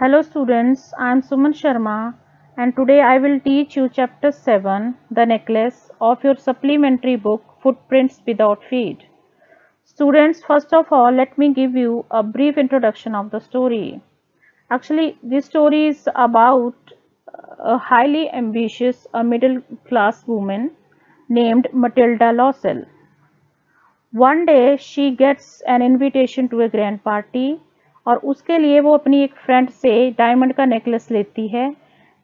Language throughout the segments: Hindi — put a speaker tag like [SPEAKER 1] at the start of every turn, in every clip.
[SPEAKER 1] Hello students, I am Suman Sharma and today I will teach you chapter 7, The Necklace of your supplementary book Footprints Without Feet. Students, first of all, let me give you a brief introduction of the story. Actually, this story is about a highly ambitious a middle class woman named Matilda Lossell. One day she gets an invitation to a grand party और उसके लिए वो अपनी एक फ्रेंड से डायमंड का नेकलेस लेती है,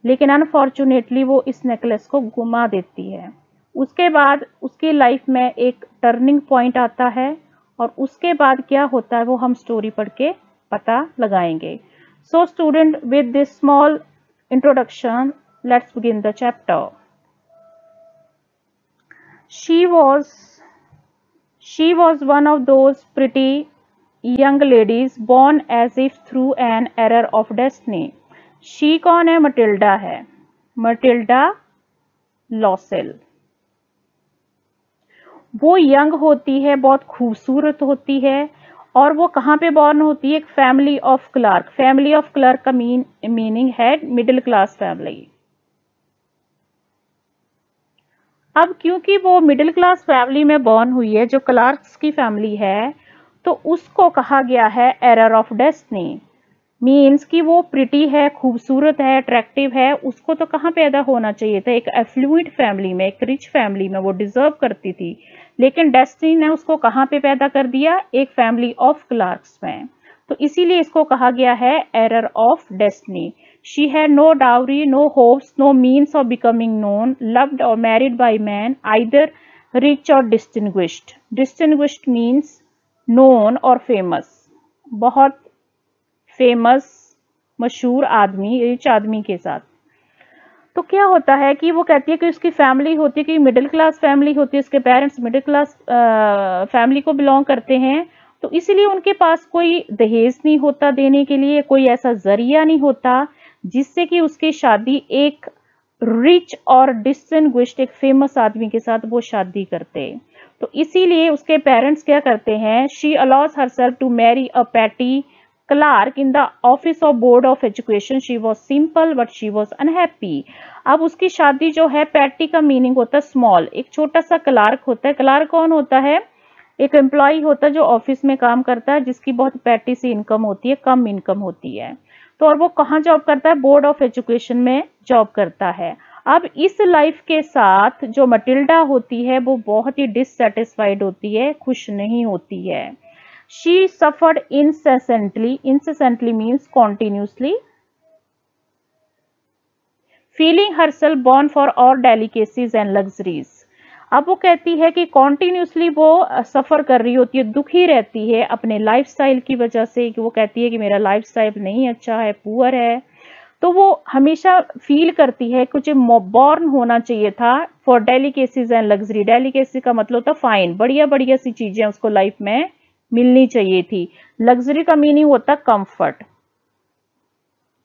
[SPEAKER 1] लेकिन अनफॉर्चुनेटली वो इस नेकलेस को गुमा देती है। उसके बाद उसकी लाइफ में एक टर्निंग पॉइंट आता है और उसके बाद क्या होता है वो हम स्टोरी पढ़ के पता लगाएँगे। So student with this small introduction let's begin the chapter she was she was one of those pretty young ladies born as if through an error of destiny. She कौन है? मटिल्डा है। मटिल्डा लॉसेल वो यंग होती है, बहुत खूबसूरत होती है और वो कहाँ पे बॉर्न होती है? एक family of clerk family of clerk का मीन मीनिंग है मिडिल क्लास फैमिली अब क्योंकि वो मिडिल क्लास फैमिली में बॉर्न हुई है, जो क्लार्क्स की फैमिली है तो उसको कहा गया है एरर ऑफ़ डेस्टनी मीन्स कि वो प्रिटी है, खूबसूरत है अट्रैक्टिव है, उसको तो कहाँ पैदा होना चाहिए था? एक एफ्लुएंट फैमिली में, एक रिच फैमिली में वो डिजर्व करती थी. लेकिन डेस्टनी ने उसको कहाँ पे पैदा कर दिया? एक फैमिली ऑफ़ क्लार्क्स में. तो इसीलिए इसको कहा गया है error of destiny she had no dowry no hopes no means of becoming known loved और married by man either rich और डिस्टिंग्विश्ड डिस्टिंग्विश्ड मीन्स नोन और फ़ेमस बहुत फ़ेमस मशहूर आदमी रिच आदमी के साथ। तो क्या होता है कि वो कहती है कि उसकी फैमिली होती है, कि मिडिल क्लास फैमिली होती है, उसके पेरेंट्स मिडिल क्लास फैमिली को बिलोंग करते हैं। तो इसीलिए उनके पास कोई दहेज नहीं होता देने के लिए, कोई ऐसा ज़रिया नहीं होता, जिससे कि उसकी शादी एक रिच और डिस्टिंग्विश्ड एक फ़ेमस आदमी के साथ वो शादी करते। तो इसीलिए उसके पेरेंट्स क्या करते हैं? She allows herself to marry a petty clerk in the office of board of education she was simple but she was unhappy अब उसकी शादी जो है पैटी का मीनिंग होता है स्मॉल एक छोटा सा क्लार्क होता है। क्लार्क कौन होता है? एक एम्प्लॉय होता है जो ऑफ़िस में काम करता है, जिसकी बहुत पैटी सी इनकम होती है, कम इनकम होती है। तो और वो कहाँ जॉब करता है? बोर्ड ऑफ़ एजुकेशन में जॉब करता है। अब इस लाइफ के साथ जो मटिल्डा होती है, वो बहुत ही डिससेटिस्फाइड होती है, खुश नहीं होती है। She suffered incessantly incessantly means continuously feeling her self born for all delicacies and luxuries अब वो कहती है कि कॉन्टिन्यूसली वो सफ़र कर रही होती है, दुखी रहती है अपने लाइफस्टाइल की वजह से कि वो कहती है कि मेरा लाइफस्टाइल नहीं अच्छा है पुअर है। तो वो हमेशा फील करती है, कुछ बॉर्न होना चाहिए था for delicacies and luxury delicacy का मतलब था फाइन बढ़िया बढ़िया सी चीज़ें उसको लाइफ में मिलनी चाहिए थी। लग्जरी का मीनिंग होता कंफर्ट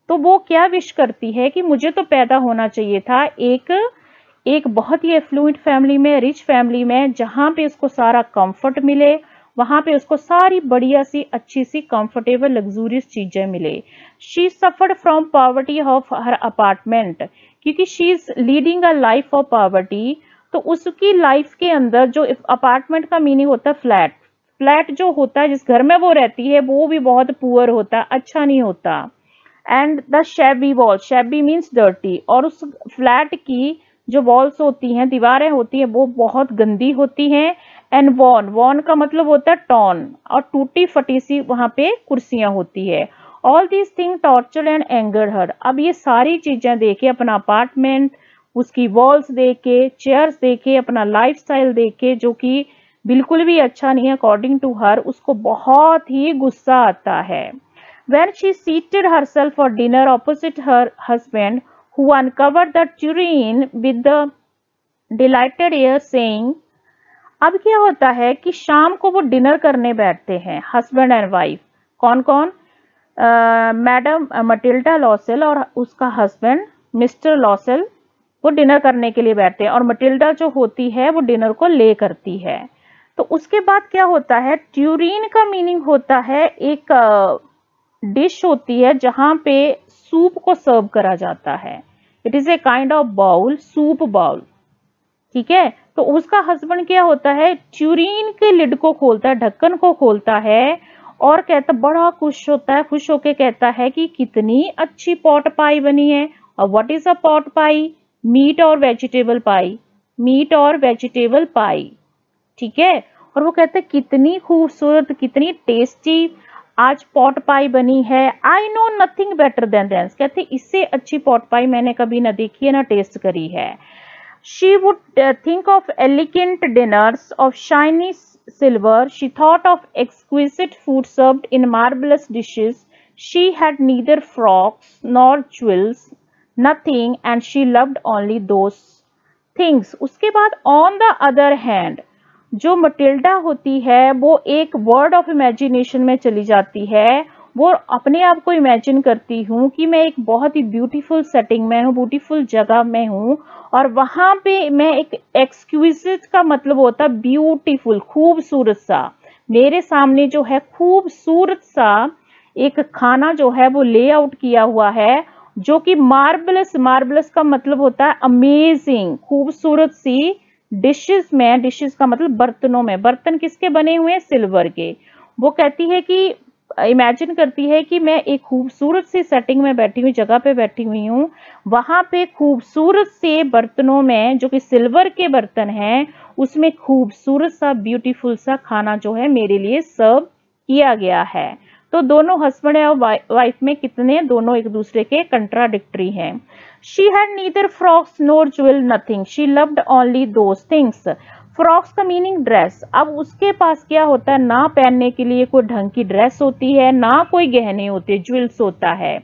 [SPEAKER 1] तो वो क्या विश करती है कि मुझे तो पैदा होना चाहिए था एक एक बहुत ही एफ्लुएंट फैमिली में रिच फैमिली में, जहाँ पे उसको सारा कंफर्ट मिले वहाँ पे उसको सारी बढ़िया सी, अच्छी सी कंफर्टेबल लग्जूरियस चीज़ें मिले। She suffered from poverty of her apartment क्योंकि she is leading a life of poverty तो उसकी लाइफ के अंदर जो अपार्टमेंट का मीनिंग होता है फ्लैट फ्लैट जो होता है, जिस घर में वो रहती है, वो भी बहुत पुअर होता है अच्छा नहीं होता। And the shabby wall shabby means dirty और उस फ्लैट की जो वॉल्स होती हैं, दीवारें होती हैं, वो बहुत गंदी होती हैं। एंड वॉन वॉन का मतलब होता है टॉन और टूटी फटी सी वहाँ पे कुर्सियाँ होती है। All these thing torture and anger her अब ये सारी चीज़ें देखे, अपना अपार्टमेंट उसकी वॉल्स देखे चेयर्स देखे, अपना लाइफ स्टाइल देखे, जो कि बिल्कुल भी अच्छा नहीं है अकॉर्डिंग टू हर उसको बहुत ही गुस्सा आता है। When she seated her self for dinner opposite her husband who uncover the tureen with the delighted air saying अब क्या होता है कि शाम को वो डिनर करने बैठते हैं हस्बैंड एंड वाइफ कौन कौन? मैडम मटिल्डा लॉसेल और उसका हस्बैंड मिस्टर लॉसेल वो डिनर करने के लिए बैठते हैं और मटिल्डा जो होती है, वो डिनर को ले करती है। तो उसके बाद क्या होता है ट्यूरिन का मीनिंग होता है, एक डिश होती है जहाँ पे सूप को सर्व करा जाता है। It is a kind of bowl soup bowl ठीक है? तो उसका हस्बैंड क्या होता है? च्यूरीन के लिड को खोलता है, ढक्कन को खोलता है और कहता, बड़ा खुश होता है, खुश होके कहता है कि कितनी अच्छी पॉट पाई बनी है। और what is a pot pie meat और वेजिटेबल पाई मीट और वेजिटेबल पाई ठीक है? और वो कहते हैं कितनी खूबसूरत, कितनी टेस्टी आज पॉट पाई बनी है। I know nothing better than thence कहते, इससे अच्छी पॉट पाई मैंने कभी ना देखी है, ना टेस्ट करी है। She would think of elegant dinners of shiny silver, she thought of exquisite food served in marvelous dishes. She had neither frocks nor jewels, nothing, and she loved only those things. उसके बाद on the other hand, जो मटिल्डा होती है वो एक वर्ड ऑफ़ इमेजिनेशन में चली जाती है वो अपने आप को इमेजिन करती हूँ कि मैं एक बहुत ही ब्यूटीफुल सेटिंग में हूँ ब्यूटीफुल जगह में हूँ और वहाँ पे मैं एक एक्सक्यूजिट का मतलब होता है ब्यूटीफुल खूबसूरत सा। मेरे सामने जो है खूबसूरत सा एक खाना जो है वो लेआउट किया हुआ है, जो कि मार्बलस मार्बलस का मतलब होता है अमेजिंग खूबसूरत सी डिशेस में डिशेस का मतलब बर्तनों में। बर्तन किसके बने हुए हैं? सिल्वर के। वो कहती है कि इमेजिन करती है कि मैं एक खूबसूरत सी सेटिंग में बैठी हुई, जगह पे बैठी हुई हूँ। वहाँ पे खूबसूरत से बर्तनों में, जो कि सिल्वर के बर्तन हैं, उसमें खूबसूरत सा ब्यूटीफुल सा खाना जो है मेरे लिए सर्व किया गया है। तो दोनों हस्बैंड और वाइफ में कितने दोनों एक दूसरे के कंट्राडिक्टरी हैं। She had neither frocks nor jewel nothing she loved only those things frocks का मीनिंग ड्रेस अब उसके पास क्या होता है? ना पहनने के लिए कोई ढंग की ड्रेस होती है, ना कोई गहने होते ज्वेल्स होता है।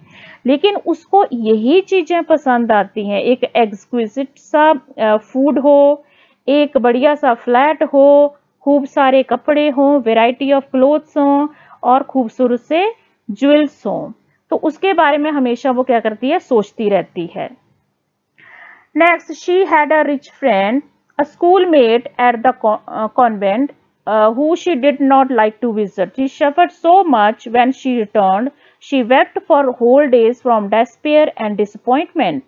[SPEAKER 1] लेकिन उसको यही चीज़ें पसंद आती हैं। एक एक्सक्विजिट सा फ़ूड हो, एक बढ़िया सा फ्लैट हो, खूब सारे कपड़े हों वेराइटी ऑफ़ क्लोथ्स हों, और खूबसूरत से ज्वेल्स हों। तो उसके बारे में हमेशा वो क्या करती है? सोचती रहती है। Next she had a rich friend a schoolmate at the uh, convent uh, who she did not like to visit. She suffered so much when she returned. She wept for whole days from despair and disappointment.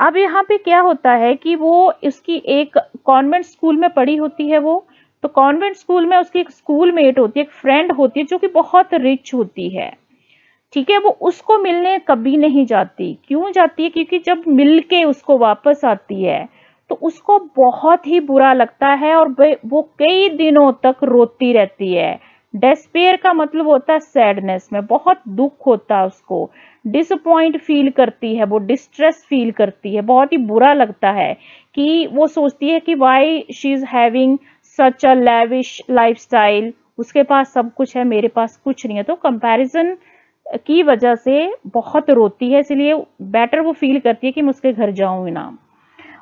[SPEAKER 1] अब यहाँ पे क्या होता है कि वो इसकी एक कॉन्वेंट स्कूल में पढ़ी होती है वो तो कॉन्वेंट स्कूल में उसकी एक स्कूल मेट होती है एक फ्रेंड होती है जो कि बहुत रिच होती है ठीक है वो उसको मिलने कभी नहीं जाती क्यों जाती है क्योंकि जब मिल के उसको वापस आती है तो उसको बहुत ही बुरा लगता है और वो कई दिनों तक रोती रहती है। डेस्पेयर का मतलब होता है सैडनेस में, बहुत दुख होता है उसको। डिसअपॉइंट फील करती है, वो डिस्ट्रेस फील करती है, बहुत ही बुरा लगता है कि वो सोचती है कि why she is having such a lavish lifestyle उसके पास सब कुछ है, मेरे पास कुछ नहीं है। तो कंपैरिजन की वजह से बहुत रोती है, इसलिए बेटर वो फील करती है कि मैं उसके घर जाऊँ ना।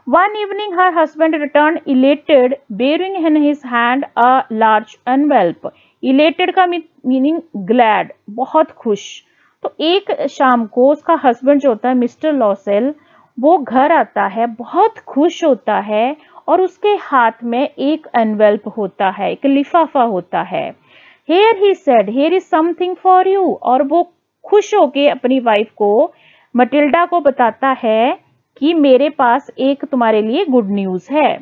[SPEAKER 1] One evening, her husband returned elated, bearing in his hand a large envelope. Elated का मीनिंग ग्लैड बहुत खुश। तो एक शाम को उसका हस्बैंड जो होता है मिस्टर लॉसेल वो घर आता है बहुत खुश होता है और उसके हाथ में एक एनवेल्प होता है एक लिफाफा होता है। Here he said here is something for you और वो खुश होके अपनी वाइफ को मटिल्डा को बताता है कि मेरे पास एक तुम्हारे लिए गुड न्यूज़ है।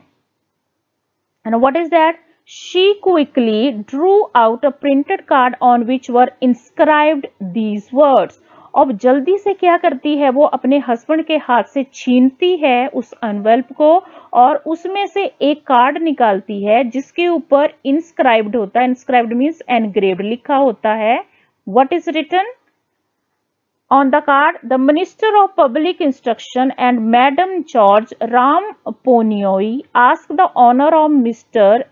[SPEAKER 1] And what is that she quickly drew out a printed card on which were inscribed these words अब जल्दी से क्या करती है? वो अपने हस्बैंड के हाथ से छीनती है उस अनवेल्प को और उसमें से एक कार्ड निकालती है जिसके ऊपर इंस्क्राइब्ड होता है। इंस्क्राइब्ड मीन्स एनग्रेव्ड लिखा होता है। What is return On the card, the Minister of Public Instruction and Madam George Ram Ponioi asked the honor of Mr.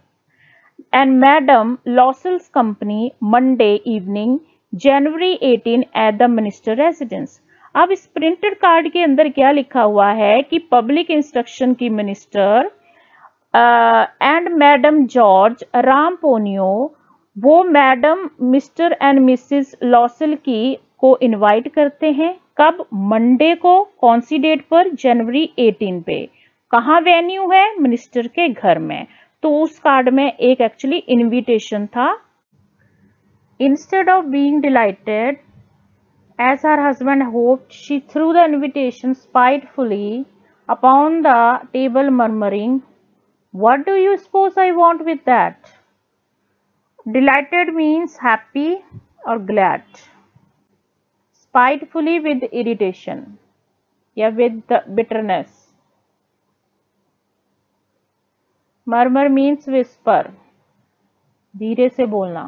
[SPEAKER 1] and Madam Lawsell's company Monday evening, January 18 at the Minister residence. अब इस प्रिंटेड कार्ड के अंदर क्या लिखा हुआ है कि पब्लिक इंस्ट्रक्शन की minister and madam George Ramponneau वो madam mister and misses Loisel की को इनवाइट करते हैं, कब? मंडे को, कौन सी डेट पर? जनवरी 18 पे। कहा वेन्यू है? मिनिस्टर के घर में। तो उस कार्ड में एक एक्चुअली इनविटेशन था। Instead of being delighted as her husband hope she threw the invitation spitefully upon the table murmuring what do you suppose I want with that delighted means happy और glad Spitefully with irritation. Yeah, with the bitterness. Murmur means whisper. धीरे से बोलना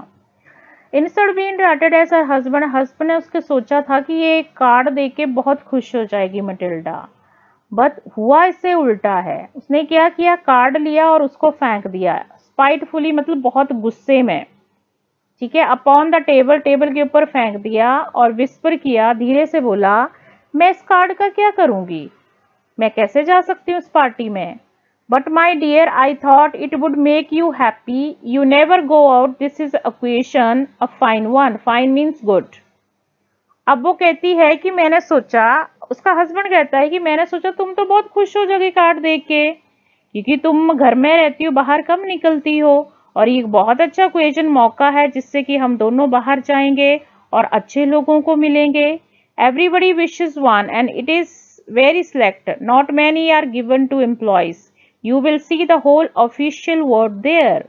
[SPEAKER 1] instead been rated as her husband husband ने उसके सोचा था कि ये कार्ड देके बहुत खुश हो जाएगी मटिल्डा बट हुआ इससे उल्टा है उसने क्या किया कार्ड लिया और उसको फेंक दिया स्पाइटफुली मतलब बहुत गुस्से में ठीक है अपॉन द टेबल टेबल के ऊपर फेंक दिया और विस्पर किया, धीरे से बोला, मैं इस कार्ड का क्या करूँगी? मैं कैसे जा सकती हूँ उस पार्टी में? But my dear I thought it would make you happy you never go out this is occasion a fine one fine means good अब वो कहती है कि मैंने सोचा, उसका हस्बैंड कहता है कि मैंने सोचा तुम तो बहुत खुश हो जाओगे कार्ड देख के, क्योंकि तुम घर में रहती हो, बाहर कम निकलती हो? और ये बहुत अच्छा क्वेश्चन मौका है जिससे कि हम दोनों बाहर जाएँगे और अच्छे लोगों को मिलेंगे। Everybody wishes one and it is very select not many are given to employees you will see the whole official world there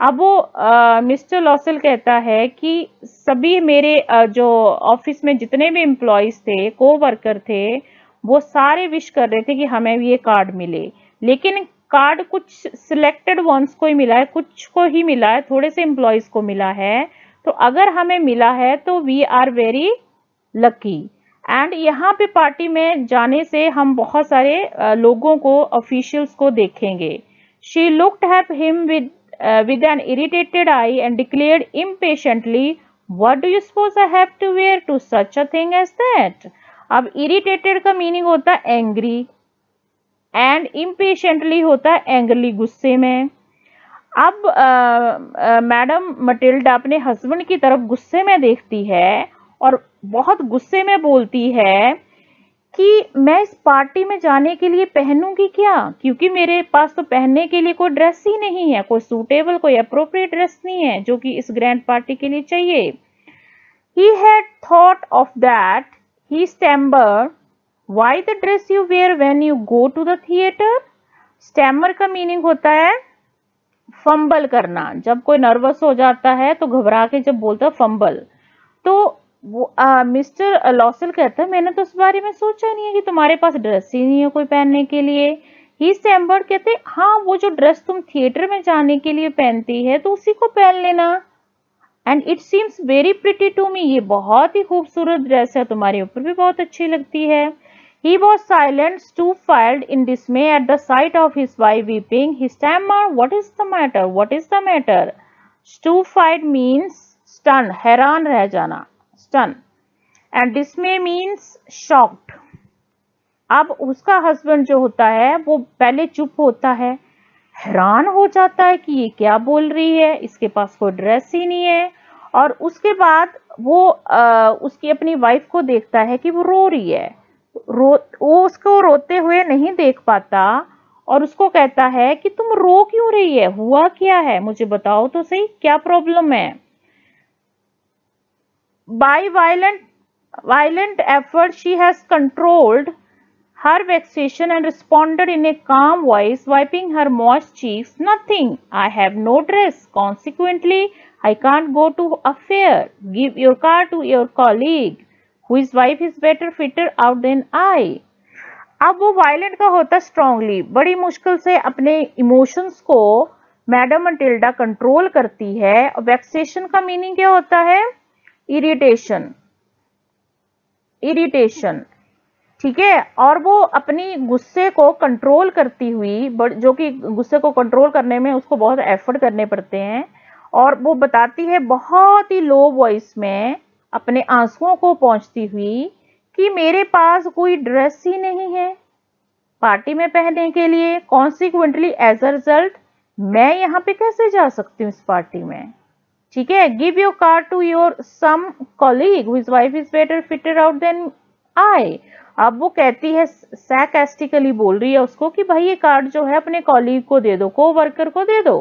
[SPEAKER 1] अब वो मिस्टर लॉसल कहता है कि सभी मेरे uh, जो ऑफ़िस में जितने भी एम्प्लॉयज़ थे को वर्कर थे वो सारे विश कर रहे थे कि हमें ये कार्ड मिले। लेकिन कार्ड कुछ सिलेक्टेड वंस को ही मिला है, कुछ को ही मिला है, थोड़े से एम्प्लॉयज़ को मिला है। तो अगर हमें मिला है तो we are very lucky and यहाँ पे पार्टी में जाने से हम बहुत सारे लोगों को ऑफिशियल्स को देखेंगे। She looked have him with with an irritated eye and declared impatiently what do you suppose I have to wear to such a thing as that? अब इरिटेटेड का मीनिंग होता है एंग्री एंड इम्पेशेंटली होता है एंगली गुस्से में। अब मैडम मटिल्डा अपने हस्बैंड की तरफ़ गुस्से में देखती है और बहुत गुस्से में बोलती है कि मैं इस पार्टी में जाने के लिए पहनूँगी क्या? क्योंकि मेरे पास तो पहनने के लिए कोई ड्रेस ही नहीं है, कोई सूटेबल कोई अप्रोप्रिएट ड्रेस नहीं है, जो कि इस ग्रैंड पार्टी के लिए चाहिए। He had thought of that he stammer why the dress you wear when you go to the theatre stammer का मीनिंग होता है फंबल करना। जब कोई नर्वस हो जाता है तो घबरा के जब बोलता है फंबल तो मिस्टर लॉसल कहता है, मैंने तो इस बारे में सोचा नहीं है कि तुम्हारे पास ड्रेस ही नहीं है कोई पहनने के लिए। ही स्टैम्बर कहते हाँ वो जो ड्रेस तुम थिएटर में जाने के लिए पहनती है तो उसी को पहन लेना। And it seems very pretty to me ये बहुत ही खूबसूरत ड्रेस है, तुम्हारे ऊपर भी बहुत अच्छी लगती है। He was silent, stupefied in dismay at the sight of his wife weeping. He stammered, What is the matter? What is the matter? Stupefied means stunned, हैरान रह जाना, stunned. And dismay means shocked. अब उसका हस्बैंड जो होता है वो पहले चुप होता है हैरान हो जाता है कि ये क्या बोल रही है इसके पास कोई ड्रेस ही नहीं है और उसके बाद वो आ, उसकी अपनी वाइफ को देखता है कि वो रो रही है रो, वो उसको रोते हुए नहीं देख पाता और उसको कहता है कि तुम रो क्यों रही है? हुआ क्या है? मुझे बताओ तो सही, क्या प्रॉब्लम है? By violent violent effort she has controlled her vexation and responded in a calm voice wiping her moist cheeks nothing I have no dress consequently I can't go to affair give your car to your colleague whose wife is better fitter out than I अब वो वायलेंट का होता स्ट्रांगली बड़ी मुश्किल से अपने इमोशंस को मैडम टिल्डा कंट्रोल करती है। वैक्सेशन का मीनिंग क्या होता है? इरिटेशन इरिटेशन ठीक है? और वो अपनी गुस्से को कंट्रोल करती हुई जो कि गुस्से को कंट्रोल करने में उसको बहुत एफर्ट करने पड़ते हैं। और वो बताती है बहुत ही लो वॉइस में अपने आंसुओं को पहुँचती हुई कि मेरे पास कोई ड्रेस ही नहीं है। पार्टी में पहनने के लिए कॉन्सिक्वेंटली एज अ रिज़ल्ट मैं यहाँ पे कैसे जा सकती हूँ इस पार्टी में? ठीक है give your card to your some colleague whose wife is better fitted out than I अब वो कहती है सैकेस्टिकली बोल रही है उसको कि भाई ये कार्ड जो है अपने कॉलीग को दे दो को वर्कर को दे दो।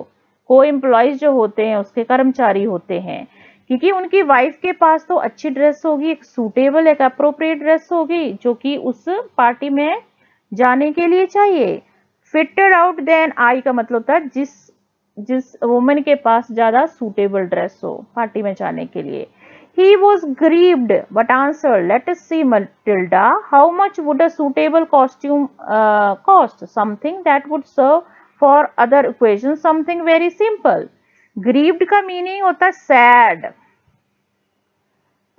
[SPEAKER 1] को एम्प्लॉयज़ जो होते हैं, उसके कर्मचारी होते हैं। क्योंकि उनकी वाइफ के पास तो अच्छी ड्रेस होगी एक सूटेबल एक अप्रोप्रिएट ड्रेस होगी जो कि उस पार्टी में जाने के लिए चाहिए फिटेड आउट देन आई का मतलब है जिस जिस वुमेन के पास ज़्यादा सूटेबल ड्रेस हो पार्टी में जाने के लिए was grieved but answered let us see matilda how much would a suitable costume uh, cost something that would serve for other occasions something very grieved का मीनिंग होता है सैड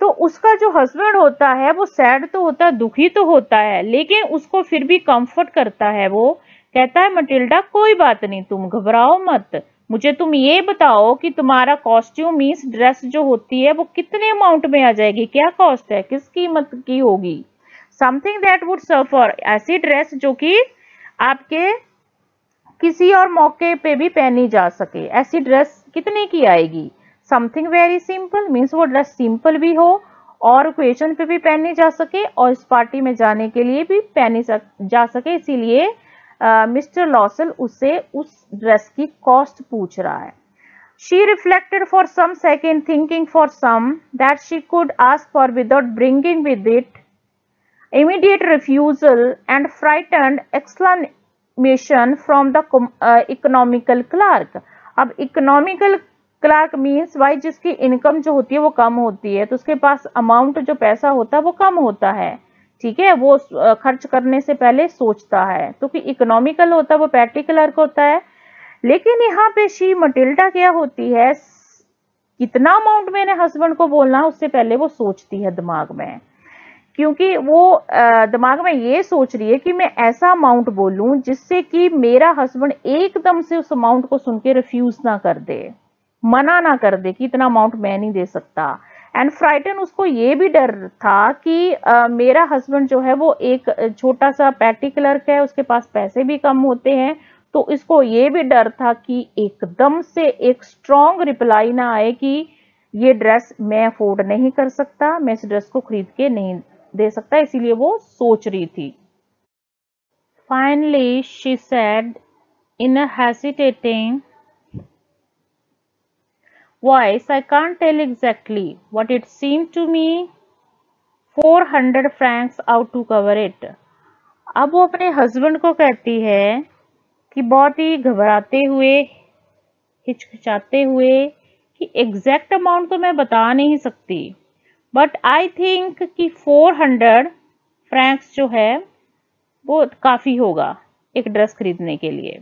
[SPEAKER 1] तो उसका जो हस्बैंड होता है, वो सैड तो होता है, दुखी तो होता है, लेकिन उसको फिर भी कंफर्ट करता है वो, कहता है, मटिल्डा, कोई बात नहीं, तुम घबराओ मत। मुझे तुम ये बताओ कि तुम्हारा कॉस्ट्यूम मीन्स ड्रेस जो होती है, वो कितने अमाउंट में आ जाएगी? क्या कॉस्ट है? किस कीमत की होगी? समथिंग दैट वुड सफ़र ऐसी ड्रेस जो कि आपके किसी और मौके पे भी पहनी जा सके। ऐसी ड्रेस कितने की आएगी? समथिंग वेरी सिंपल मीन्स वो ड्रेस सिंपल भी हो और ओकेजन पे भी पहनी जा सके और इस पार्टी में जाने के लिए भी पहनी जा सके। इसीलिए मिस्टर लॉसल उससे उस ड्रेस की कॉस्ट पूछ रहा है। She reflected for some second thinking for some that she could ask for without bringing with it immediate refusal and frightened explanation from the economical clerk अब इकोनॉमिकल क्लार्क मीन्स वाई जिसकी इनकम जो होती है वो कम होती है तो उसके पास अमाउंट जो पैसा होता है वो कम होता है। ठीक है? वो खर्च करने से पहले सोचता है। तो कि इकोनॉमिकल होता है, वो पैटी क्लर्क होता है। लेकिन यहाँ पे शी मटिल्डा क्या होती है? कितना अमाउंट मैंने हस्बैंड को बोलना उससे पहले वो सोचती है दिमाग में। क्योंकि वो दिमाग में ये सोच रही है कि मैं ऐसा अमाउंट बोलूँ जिससे कि मेरा हस्बैंड एकदम से उस अमाउंट को सुन के रिफ्यूज ना कर दे मना ना कर दे कि इतना अमाउंट मैं नहीं दे सकता। एंड फ्राइटन उसको ये भी डर था कि आ, मेरा हस्बैंड जो है वो एक छोटा सा पैटी क्लर्क है उसके पास पैसे भी कम होते हैं तो इसको ये भी डर था कि एकदम से एक स्ट्रॉन्ग रिप्लाई ना आए कि ये ड्रेस मैं अफोर्ड नहीं कर सकता मैं इस ड्रेस को खरीद के नहीं दे सकता है इसीलिए वो सोच रही थी। Finally she said in hesitating voice, I can't tell exactly what it seemed to me. 400 francs out to cover it. अब वो अपने हस्बैंड को कहती है कि बहुत ही घबराते हुए हिचकिचाते हुए कि एग्जैक्ट अमाउंट तो मैं बता नहीं सकती। बट आई थिंक कि 400 फ्रैंक्स जो है, वो काफ़ी होगा एक ड्रेस खरीदने के लिए।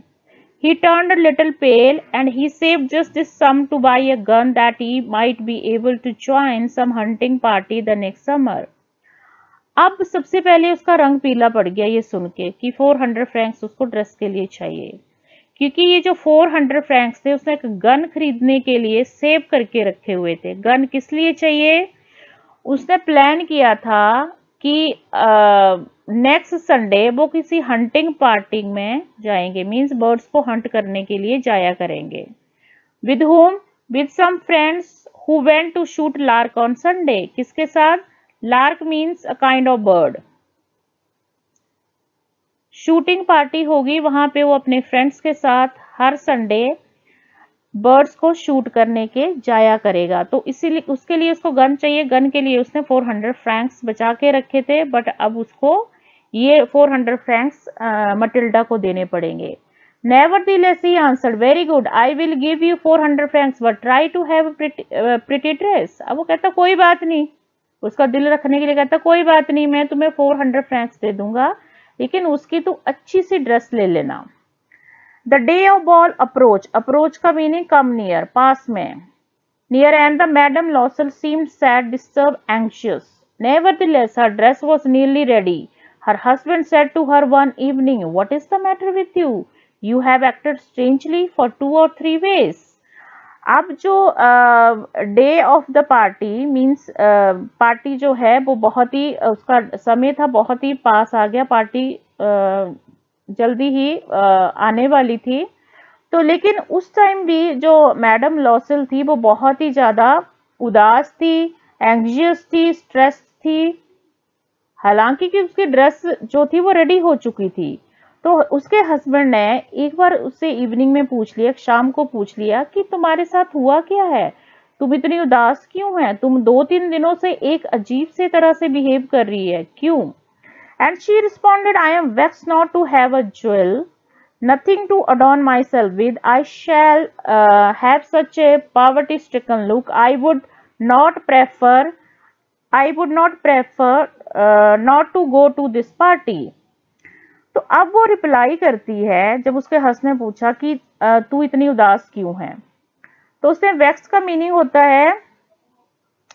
[SPEAKER 1] He turned a little pale and he saved just this sum to buy a gun that he might be able to join some hunting party the next summer. अब सबसे पहले उसका रंग पीला पड़ गया ये सुन के कि 400 फ्रैंक्स उसको ड्रेस के लिए चाहिए। क्योंकि ये जो 400 फ्रैंक्स थे, उसने एक गन खरीदने के लिए सेव करके रखे हुए थे। गन किस लिए चाहिए? उसने प्लान किया था कि नेक्स्ट संडे वो किसी हंटिंग पार्टी में जाएँगे मींस बर्ड्स को हंट करने के लिए जाया करेंगे। With home with some friends who went to shoot lark on Sunday किसके साथ? Lark means a kind of bird shooting party होगी वहाँ पे वो अपने फ्रेंड्स के साथ हर संडे बर्ड्स को शूट करने के जाया करेगा। तो इसीलिए, उसके लिए उसको गन चाहिए। गन के लिए उसने 400 फ्रैंक्स बचा के रखे थे बट अब उसको ये 400 फ्रैंक्स मटिल्डा को देने पड़ेंगे। Nevertheless he answer very good I will give you 400 francs but try to have pretty dress अब वो कहता, कोई बात नहीं। उसका दिल रखने के लिए कहता, कोई बात नहीं, मैं तुम्हें 400 फ्रैंक्स दे दूँगा, लेकिन उसकी तो अच्छी सी ड्रेस ले लेना। The day of ball approach approach का मीनिंग कम नियर पास में near and the madam Loisel seem sad disturb anxious nevertheless her dress was nearly ready her husband said to her one evening what is the matter with you you have acted strangely for two और थ्री वेज अब जो day of the party means party जो है, वो बहुत ही, उसका समय था, बहुत ही पास आ गया पार्टी जल्दी ही आने वाली थी। तो लेकिन उस टाइम भी जो मैडम लॉसल थी, वो बहुत ही ज़्यादा उदास थी एंग्जियस थी स्ट्रेस थी। हालाँकि कि उसकी ड्रेस जो थी, वो रेडी हो चुकी थी। तो उसके हस्बैंड ने एक बार उससे इवनिंग में पूछ लिया शाम को पूछ लिया कि तुम्हारे साथ हुआ क्या है? तुम इतनी उदास क्यों है? तुम दो तीन दिनों से एक अजीब से तरह से बिहेव कर रही है। क्यों? And she responded I am vex not to have a jewel nothing to adorn myself with. I shall uh, have such a poverty stricken look. I would not prefer, I would not prefer uh, not to go to this party. तो अब वो रिप्लाई करती है जब उसके हस ने पूछा कि तू इतनी उदास क्यों है तो उसने वैक्स का मीनिंग होता है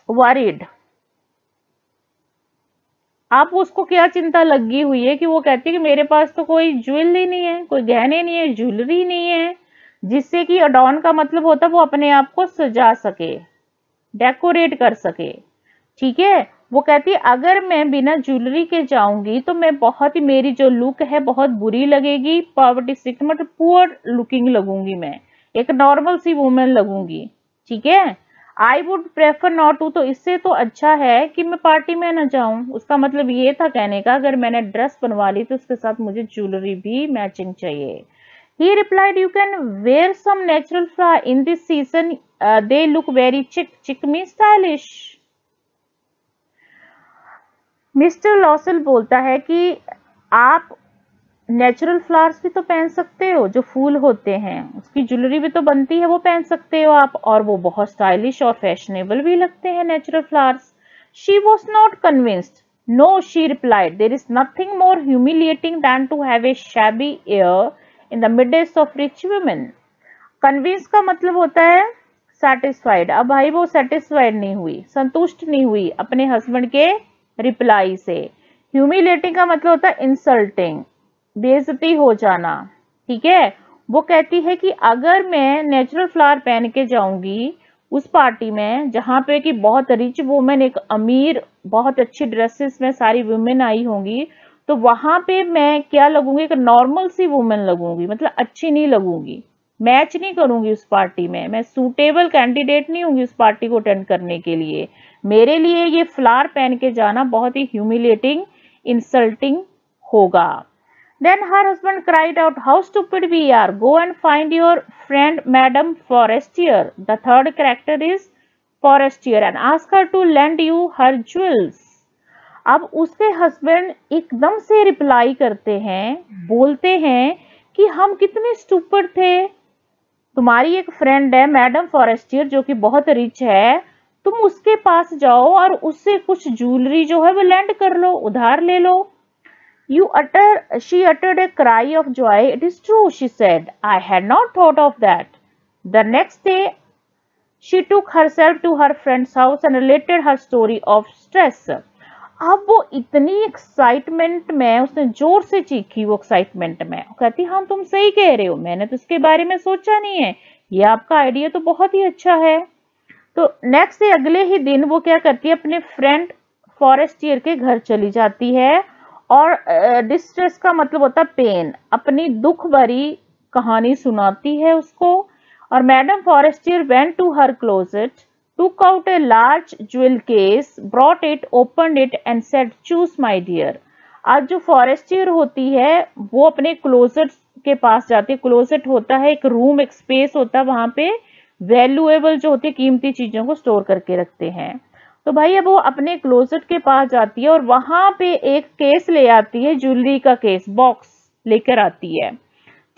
[SPEAKER 1] वरिड आप उसको क्या चिंता लगी हुई है कि वो कहती है कि मेरे पास तो कोई ज्वेलरी नहीं है, कोई गहने नहीं है ज्वेलरी नहीं है, जिससे कि अडॉन का मतलब होता है वो अपने आप को सजा सके डेकोरेट कर सके। ठीक है? वो कहती है, अगर मैं बिना ज्वेलरी के जाऊँगी तो मैं बहुत ही, मेरी जो लुक है बहुत बुरी लगेगी पॉवर्टी सिक मतलब पुअर लुकिंग लगूँगी मैं, एक नॉर्मल सी वुमेन लगूँगी। ठीक है? I would prefer not to तो इससे तो अच्छा है कि मैं पार्टी में ना जाऊँ। उसका मतलब ये था कहने का, अगर मैंने ड्रेस बनवा ली तो उसके साथ मुझे ज्वेलरी भी मैचिंग चाहिए। He replied you can wear some natural flower in this season they look very chic chic me stylish mister लॉसल बोलता है कि आप नेचुरल फ्लावर्स भी तो पहन सकते हो, जो फूल होते हैं। उसकी ज्वेलरी भी तो बनती है, वो पहन सकते हो आप। और वो बहुत स्टाइलिश और फैशनेबल भी लगते हैं natural flowers she was not convinced no she replied there is nothing more humiliating than to have a shabby air in the midst of rich women convince का मतलब होता है सेटिस्फाइड अब भाई, वो सेटिस्फाइड नहीं हुई, संतुष्ट नहीं हुई अपने हस्बैंड के रिप्लाई से। ह्यूमिलेटिंग का मतलब होता है इंसल्टिंग बेजती हो जाना, ठीक है? वो कहती है कि अगर मैं नेचुरल फ्लावर पहन के जाऊँगी उस पार्टी में, जहाँ पे कि बहुत रिच वुमेन एक अमीर, बहुत अच्छी ड्रेसेस में सारी वुमेन आई होंगी तो वहाँ पे मैं क्या लगूँगी? एक नॉर्मल सी वुमेन लगूँगी मतलब अच्छी नहीं लगूँगी। मैच नहीं करूँगी उस पार्टी में। मैं सूटेबल कैंडिडेट नहीं होंगी उस पार्टी को अटेंड करने के लिए। मेरे लिए ये फ्लावर पहन के जाना बहुत ही ह्यूमिलेटिंग इंसल्टिंग होगा। Then her husband cried out, How stupid we are! Go and find your friend Madame Forestier. The third character is Forestier and ask her to lend you her jewels. अब उसके हस्बैंड एकदम से रिप्लाई करते हैं बोलते हैं कि हम कितने स्टूपर थे तुम्हारी एक फ्रेंड है मैडम फॉरेस्टियर जो कि बहुत रिच है तुम उसके पास जाओ और उससे कुछ ज्वेलरी जो है वो लैंड कर लो उधार ले लो You utter, she uttered a cry of joy. It is true, she said. I had not thought of that. The next day, she took herself to her friend's house and related her story of stress. अब वो इतनी एक्साइटमेंट में उसने ज़ोर से चीखी वो एक्साइटमेंट में कहती हाँ तुम सही कह रहे हो मैंने तो इसके बारे में सोचा नहीं है ये आपका आइडिया तो बहुत ही अच्छा है तो नेक्स्ट डे अगले ही दिन वो क्या करती है अपने फ्रेंड फॉरेस्ट ईयर के घर चली जाती है और डिस्ट्रेस का मतलब होता है पेन अपनी दुख भरी कहानी सुनाती है उसको। और madam Forestier went to her closet took out a large jewel case, brought it, opened it and said, choose my dear. आज जो फॉरेस्टियर होती है वो अपने क्लोजेट के पास जाती है। क्लोजेट होता है एक रूम एक स्पेस होता है वहाँ पे वैल्यूएबल जो होती है कीमती चीज़ों को स्टोर करके रखते हैं। तो भाई अब वो अपने क्लोजेट के पास जाती है और वहाँ पे एक केस ले आती है ज्वेलरी का केस बॉक्स लेकर आती है।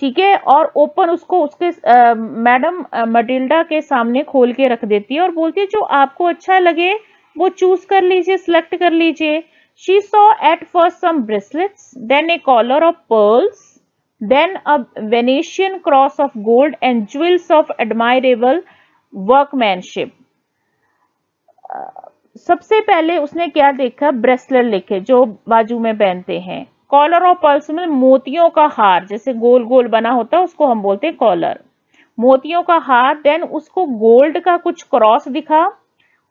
[SPEAKER 1] ठीक है? और ओपन उसको उसके आ, मैडम मटिल्डा के सामने खोल के रख देती है और बोलती है जो आपको अच्छा लगे वो चूज़ कर लीजिए सिलेक्ट कर लीजिए। She saw at first some bracelets then a collar of pearls then a Venetian cross of gold and jewels of admirable workmanship सबसे पहले उसने क्या देखा? ब्रेसलेट लिखे जो बाजू में पहनते हैं। कॉलर और पर्ल्स में मोतियों का हार, जैसे गोल गोल बना होता है, उसको हम बोलते हैं कॉलर मोतियों का हार देन उसको गोल्ड का कुछ क्रॉस दिखा।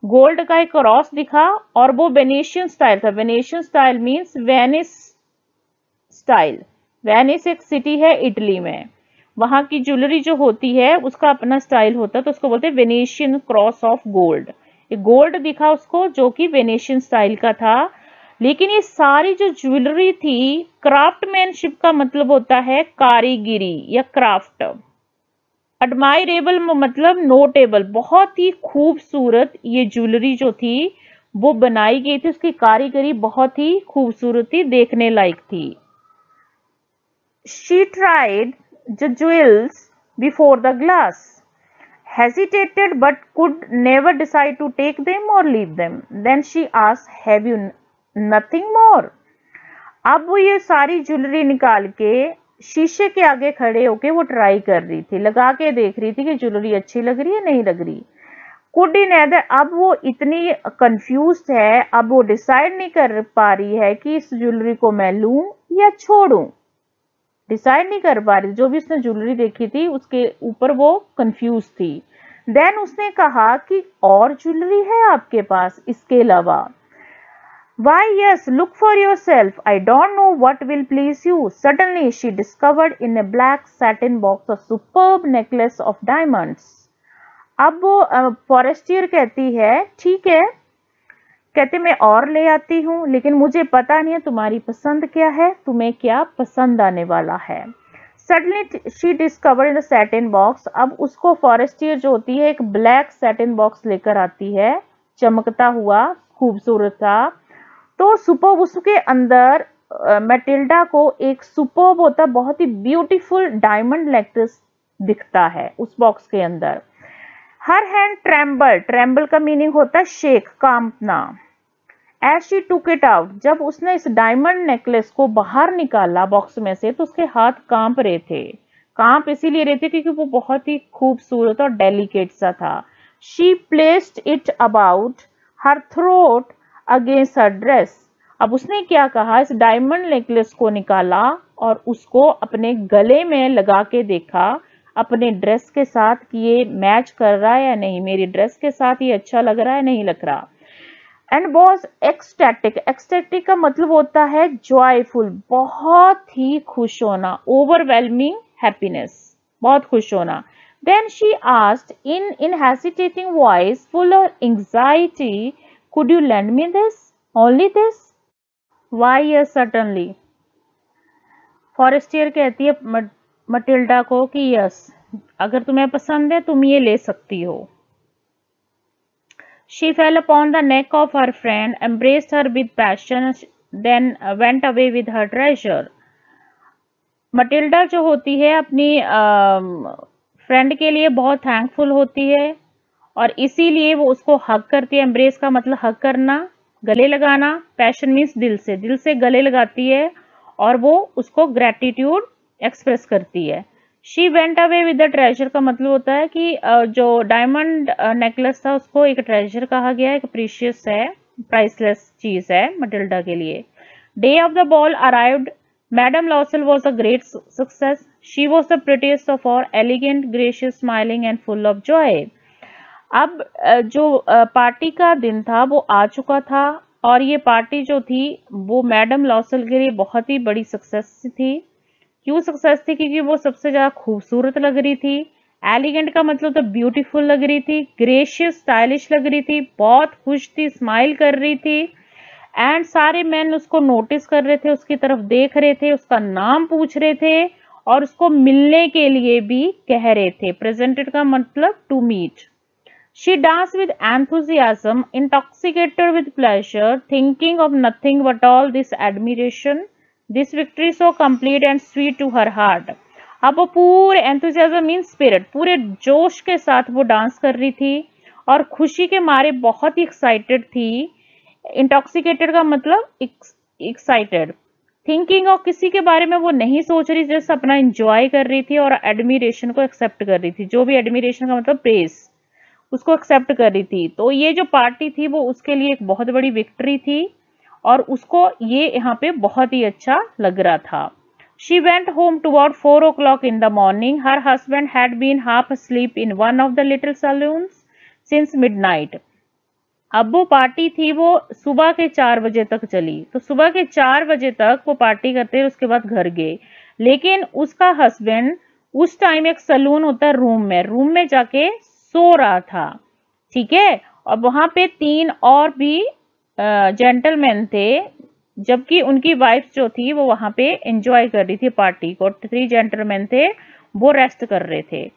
[SPEAKER 1] गोल्ड का एक क्रॉस दिखा, और वो वेनेशियन स्टाइल था। Venetian style means Venice style Venice एक सिटी है इटली में। वहाँ की ज्वेलरी जो होती है, उसका अपना स्टाइल होता है तो उसको बोलते हैं Venetian cross of gold gold दिखा उसको, जो कि वेनेशियन स्टाइल का था। लेकिन ये सारी जो ज्वेलरी थी क्राफ्टमैनशिप का मतलब होता है कारीगिरी या क्राफ्ट एडमायरेबल मतलब नोटेबल बहुत ही खूबसूरत ये ज्वेलरी जो थी, वो बनाई गई थी। उसकी कारीगरी बहुत ही खूबसूरत थी, देखने लायक थी। She tried the jewels before the glass hesitated but could never decide to take them or leave them. Then she asked, have you nothing more? अब वो ये सारी ज्वेलरी निकाल के शीशे के आगे खड़े होके वो ट्राई कर रही थी। लगा के देख रही थी कि ज्वेलरी अच्छी लग रही है, नहीं लग रही। कुड इन अब वो इतनी कंफ्यूज है, अब वो डिसाइड नहीं कर पा रही है कि इस ज्वेलरी को मैं लूँ या छोड़ूं। डिसाइड नहीं कर पा रही जो भी उसने ज्वेलरी देखी थी उसके ऊपर वो कंफ्यूज थी देन उसने कहा कि और ज्वेलरी है आपके पास इसके अलावा Why, yes, look for yourself. I don't know what will please you. Suddenly, she discovered in a black satin box a superb necklace of diamonds. अब वो फॉरेस्टियर कहती है ठीक है कहते, मैं और ले आती हूँ, लेकिन मुझे पता नहीं है तुम्हारी पसंद क्या है, तुम्हें क्या पसंद आने वाला है. Suddenly she discover in satin box अब उसको फॉरेस्टियर जो होती है, एक ब्लैक सेटिन बॉक्स लेकर आती है, चमकता हुआ, खूबसूरत था तो सुपोब उसके अंदर मेटिल्डा को एक सुपोब होता, बहुत ही ब्यूटीफुल डायमंड नेकलेस दिखता है, उस बॉक्स के अंदर। हर हैंड ट्रेम्बल ट्रेम्बल का मीनिंग होता है shake, कांपना। As she took it out जब उसने इस डायमंड नेकलेस को बाहर निकाला बॉक्स में से तो उसके हाथ काँप रहे थे। काँप इसीलिए रहे थे क्योंकि वो बहुत ही खूबसूरत और डेलिकेट सा था। She placed it about her throat against her dress अब उसने क्या कहा? इस डायमंड नेकलेस को निकाला और उसको अपने गले में लगा के देखा। अपने ड्रेस के साथ कि ये मैच कर रहा है या नहीं? मेरी ड्रेस के साथ ये अच्छा लग रहा है, नहीं लग रहा? एंड वॉज़ एक्सटैटिक एक्सटैटिक का मतलब होता है जॉयफुल बहुत ही खुश होना. ओवरवेलमिंग हैप्पीनेस बहुत खुश होना. Then she asked in in hesitating voice full of anxiety Could you lend me this? Only this? Why, yes, certainly. Forestier कहती है मटिल्डा को कि यस अगर तुम्हें पसंद है तुम ये ले सकती हो। She fell upon the neck of her friend, embraced her with passion, then went away with her treasure. Matilda जो होती है अपनी फ्रेंड के लिए बहुत थैंकफुल होती है और इसीलिए वो उसको हक करती है। एम्ब्रेस का मतलब हक करना गले लगाना पैशन मीन्स दिल से। दिल से गले लगाती है और वो उसको ग्रेटिट्यूड एक्सप्रेस करती है। She went away with the treasure का मतलब होता है कि जो डायमंड नेकलेस था, उसको एक ट्रेजर कहा गया, एक प्रीशियस है प्राइसलेस चीज़ है मटिल्डा के लिए। Day of the ball arrived madam Loisel was a great success she was the prettiest of or elegant gracious smiling and full of joy अब जो पार्टी का दिन था, वो आ चुका था और ये पार्टी जो थी, वो मैडम लॉसल के लिए बहुत ही बड़ी सक्सेस थी। क्यों सक्सेस थी? क्योंकि वो सबसे ज़्यादा खूबसूरत लग रही थी। एलिगेंट का मतलब तो ब्यूटीफुल लग रही थी ग्रेशियस स्टाइलिश लग रही थी बहुत खुश थी स्माइल कर रही थी। एंड सारे मैन उसको नोटिस कर रहे थे उसकी तरफ़ देख रहे थे उसका नाम पूछ रहे थे और उसको मिलने के लिए भी कह रहे थे। प्रेजेंटेड का मतलब to meet she dance with enthusiasm, intoxicated with pleasure, thinking of nothing but all this admiration, this victory so complete and sweet to her heart अब वो पूरे एंथुजियाजम मीन स्पिरिट पूरे जोश के साथ वो डांस कर रही थी और खुशी के मारे बहुत ही एक्साइटेड थी। इंटॉक्सिकेटेड का मतलब एक्साइटेड थिंकिंग और किसी के बारे में वो नहीं सोच रही जस्ट अपना इंजॉय कर रही थी और एडमिरेशन को एक्सेप्ट कर रही थी। जो भी एडमिरेशन का मतलब प्रेस उसको एक्सेप्ट कर रही थी। तो ये जो पार्टी थी वो उसके लिए एक बहुत बड़ी विक्ट्री थी। और उसको ये यहाँ पे बहुत ही अच्छा लग रहा था। To about four o'clock in the morning her husband had been half sleep in one of the little salons since midnight अब वो पार्टी थी वो सुबह के चार बजे तक चली। तो सुबह के चार बजे तक वो पार्टी करते उसके बाद घर गए। लेकिन उसका हस्बैंड उस टाइम एक सलून होता है रूम में। रूम में जाके सो रहा था। ठीक है? और वहाँ पे तीन और भी जेंटलमैन थे जबकि उनकी वाइफ जो थी वो वहाँ पे एंजॉय कर रही थी पार्टी को। थ्री जेंटलमैन थे वो रेस्ट कर रहे थे।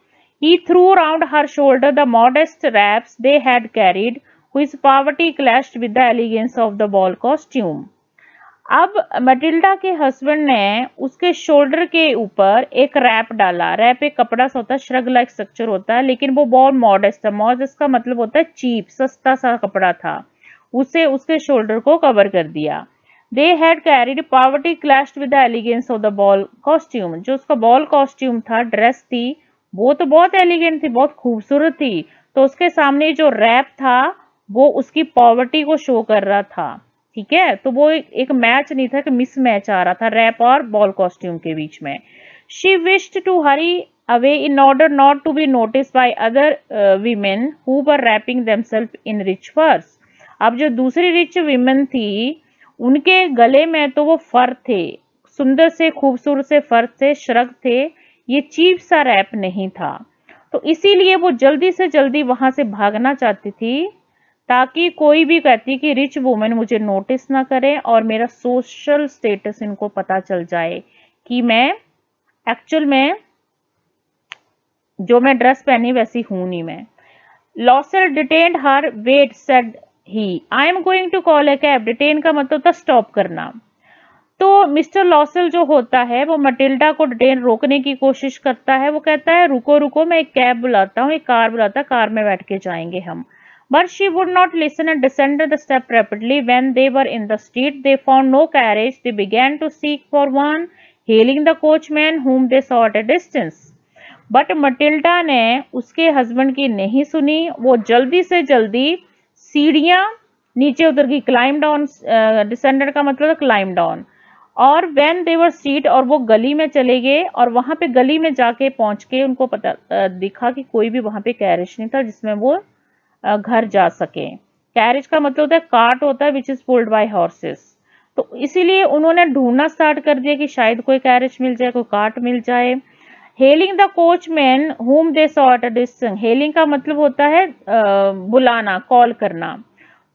[SPEAKER 1] He threw around her shoulder the modest wraps they had carried, whose poverty clashed with the elegance of the ball costume. अब मटिल्डा के हस्बैंड ने उसके शोल्डर के ऊपर एक रैप डाला। रैप एक कपड़ा सा होता है श्रग लाइक स्ट्रक्चर होता है लेकिन वो बहुत मॉडेस्ट था। मॉडेस्ट का मतलब होता है चीप सस्ता सा कपड़ा था। उसे उसके शोल्डर को कवर कर दिया। They had carried poverty clashed with the elegance of the ball costume जो उसका बॉल कॉस्ट्यूम था ड्रेस थी वो तो बहुत एलिगेंट थी बहुत खूबसूरत थी। तो उसके सामने जो रैप था वो उसकी पॉवर्टी को शो कर रहा था ठीक है? तो वो एक, एक मैच नहीं था कि मिस मैच आ रहा था रैप और बॉल कॉस्ट्यूम के बीच में। She wished to hurry away in order not to be notice by other women who wrapping themselves in rich furs अब जो दूसरी रिच वीमेन थी, उनके गले में तो वो फर थे, सुंदर से, खूबसूरत से फर थे, श्रग थे, ये चीप सा रैप नहीं था। तो इसीलिए वो जल्दी से जल्दी वहाँ से भागना चाहती थी, ताकि कोई भी कहती कि रिच वुमेन मुझे नोटिस ना करे और मेरा सोशल स्टेटस इनको पता चल जाए कि मैं एक्चुअल में, जो मैं ड्रेस पहनी वैसी हूँ नहीं मैं। Loisel detained her wait said he I am going to call a cab detain का मतलब था स्टॉप करना। तो मिस्टर लॉसल जो होता है, वो मटिल्डा को ट्रेन रोकने की कोशिश करता है। वो कहता है, रुको रुको, मैं एक कैब बुलाता हूँ, एक कार बुलाता कार में बैठ के जाएँगे हम। But she would not listen and descended the step rapidly when they were in the street they found no carriage they began to seek for one hailing the coachman whom they saw at a distance but Matilda ने उसके हस्बैंड की नहीं सुनी। वो जल्दी से जल्दी सीढ़ियाँ, नीचे उतर गई क्लाइम डाउन डिसेंडेड का मतलब क्लाइम डाउन और वेन देवर सीट और वो गली में चले गए, और वहाँ पे गली में जाके पहुँच के उनको पता दिखा कि कोई भी वहाँ पे कैरेज नहीं था जिसमें वो घर जा सके. कैरेज का मतलब होता है कार्ट होता है which is pulled by horses तो इसीलिए उन्होंने ढूंढना स्टार्ट कर दिया कि शायद कोई कैरेज मिल जाए, कोई कार्ट मिल जाए. Hailing the coachman whom they saw at distance hailing का मतलब होता है बुलाना कॉल करना।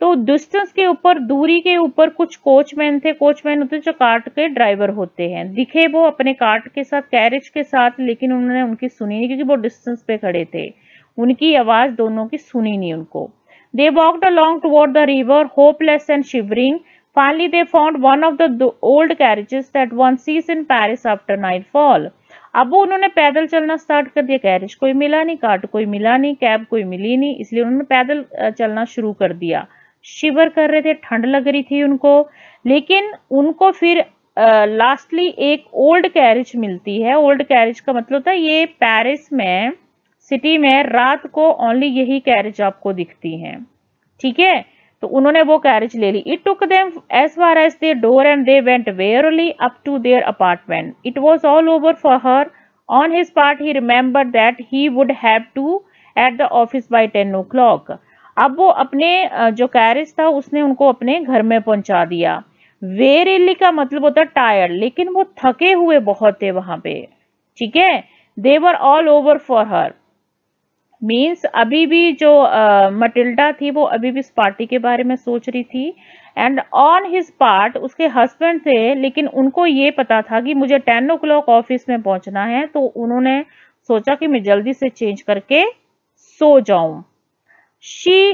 [SPEAKER 1] तो डिस्टेंस के ऊपर, दूरी के ऊपर कुछ कोचमैन थे। कोचमैन होते जो कार्ट के ड्राइवर होते हैं। दिखे वो अपने कार्ट के साथ कैरेज के साथ, लेकिन उन्होंने उनकी सुनी नहीं क्योंकि वो डिस्टेंस पे खड़े थे। उनकी आवाज़ दोनों की सुनी नहीं उनको। They walked along toward the river hopeless and shivering finally they found one of the old carriages that one sees in Paris after nightfall अब वो उन्होंने पैदल चलना स्टार्ट कर दिया कैरेज कोई मिला नहीं कार्ट कोई मिला नहीं कैब कोई मिली नहीं, इसलिए उन्होंने पैदल चलना शुरू कर दिया। शिवर कर रहे थे, ठंड लग रही थी उनको, लेकिन उनको फिर लास्टली एक ओल्ड कैरेज मिलती है। ओल्ड कैरेज का मतलब था ये पेरिस में सिटी में रात को ओनली यही कैरेज आपको दिखती हैं। ठीक है? तो उन्होंने वो कैरेज ले ली। It took them as far as their door and they went wearily up to their apartment it was all over for her on his part he remember that he would have to at the office by ten o'clock अब वो अपने जो कैरेज था, उसने उनको अपने घर में पहुँचा दिया। वेरेली का मतलब होता है टायर्ड लेकिन वो थके हुए बहुत थे वहाँ पे। ठीक है? They were all over for her means अभी भी जो मटिल्डा uh, थी वो अभी भी इस पार्टी के बारे में सोच रही थी। एंड ऑन हिज पार्ट उसके हस्बैंड थे लेकिन उनको ये पता था कि मुझे टेन ओ क्लॉक ऑफ़िस में पहुँचना है तो उन्होंने सोचा कि मैं जल्दी से चेंज करके सो जाऊ। She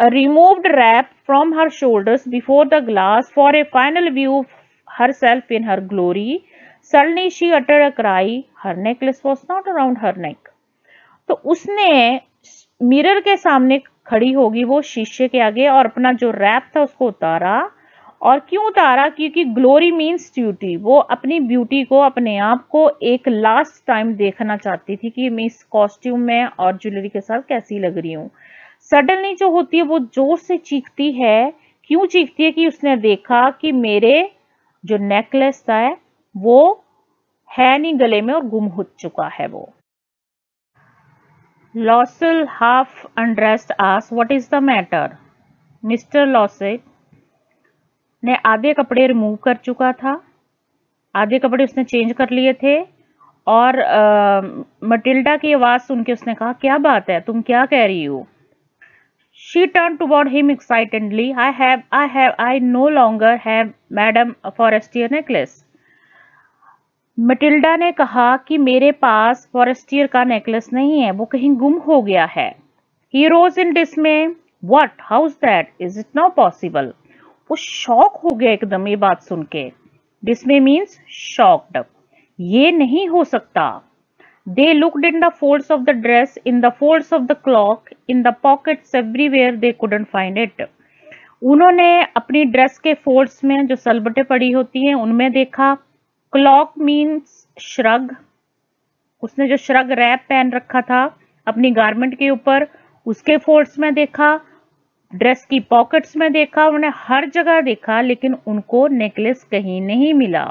[SPEAKER 1] removed wrap from her shoulders before the glass for a final view herself in her glory suddenly she utter a cry her necklace was not around her neck तो उसने मिरर के सामने खड़ी होगी वो शीशे के आगे और अपना जो रैप था उसको उतारा। और क्यों उतारा? क्योंकि ग्लोरी मीन्स ब्यूटी वो अपनी ब्यूटी को, अपने आप को एक लास्ट टाइम देखना चाहती थी कि मैं इस कॉस्ट्यूम में और ज्वेलरी के साथ कैसी लग रही हूँ। सडनली जो होती है, वो ज़ोर से चीखती है। क्यों चीखती है कि उसने देखा कि मेरे जो नेकलेस था वो है नहीं गले में और गुम हो चुका है वो। Loisel half undressed us what is the matter mister Loisel ने आधे कपड़े रिमूव कर चुका था आधे कपड़े उसने चेंज कर लिए थे और मटिल्डा की आवाज़ सुन के उसने कहा क्या बात है तुम क्या कह रही हो She turned toward him excitedly. I have, I have, I no longer have Madame Forestier necklace. Matilda ने कहा कि मेरे पास फॉरेस्टियर का नेकलेस नहीं है, वो कहीं गुम हो गया है। He rose in dismay what how's that is it not possible वो शॉक हो गया एकदम ये बात सुन के। डिसमे मीन्स शॉक्ड ये नहीं हो सकता। They looked in the folds of the dress in the folds of the cloak in the pockets everywhere they couldn't find it उन्होंने अपनी ड्रेस के फोल्ड्स में जो सलबटे पड़ी होती हैं, उनमें देखा। क्लॉक मीन्स श्रग उसने जो श्रग रैप पहन रखा था, अपनी गारमेंट के ऊपर, उसके फोल्ड्स में देखा ड्रेस की पॉकेट्स में देखा उन्होंने हर जगह देखा, लेकिन उनको नेकलेस कहीं नहीं मिला।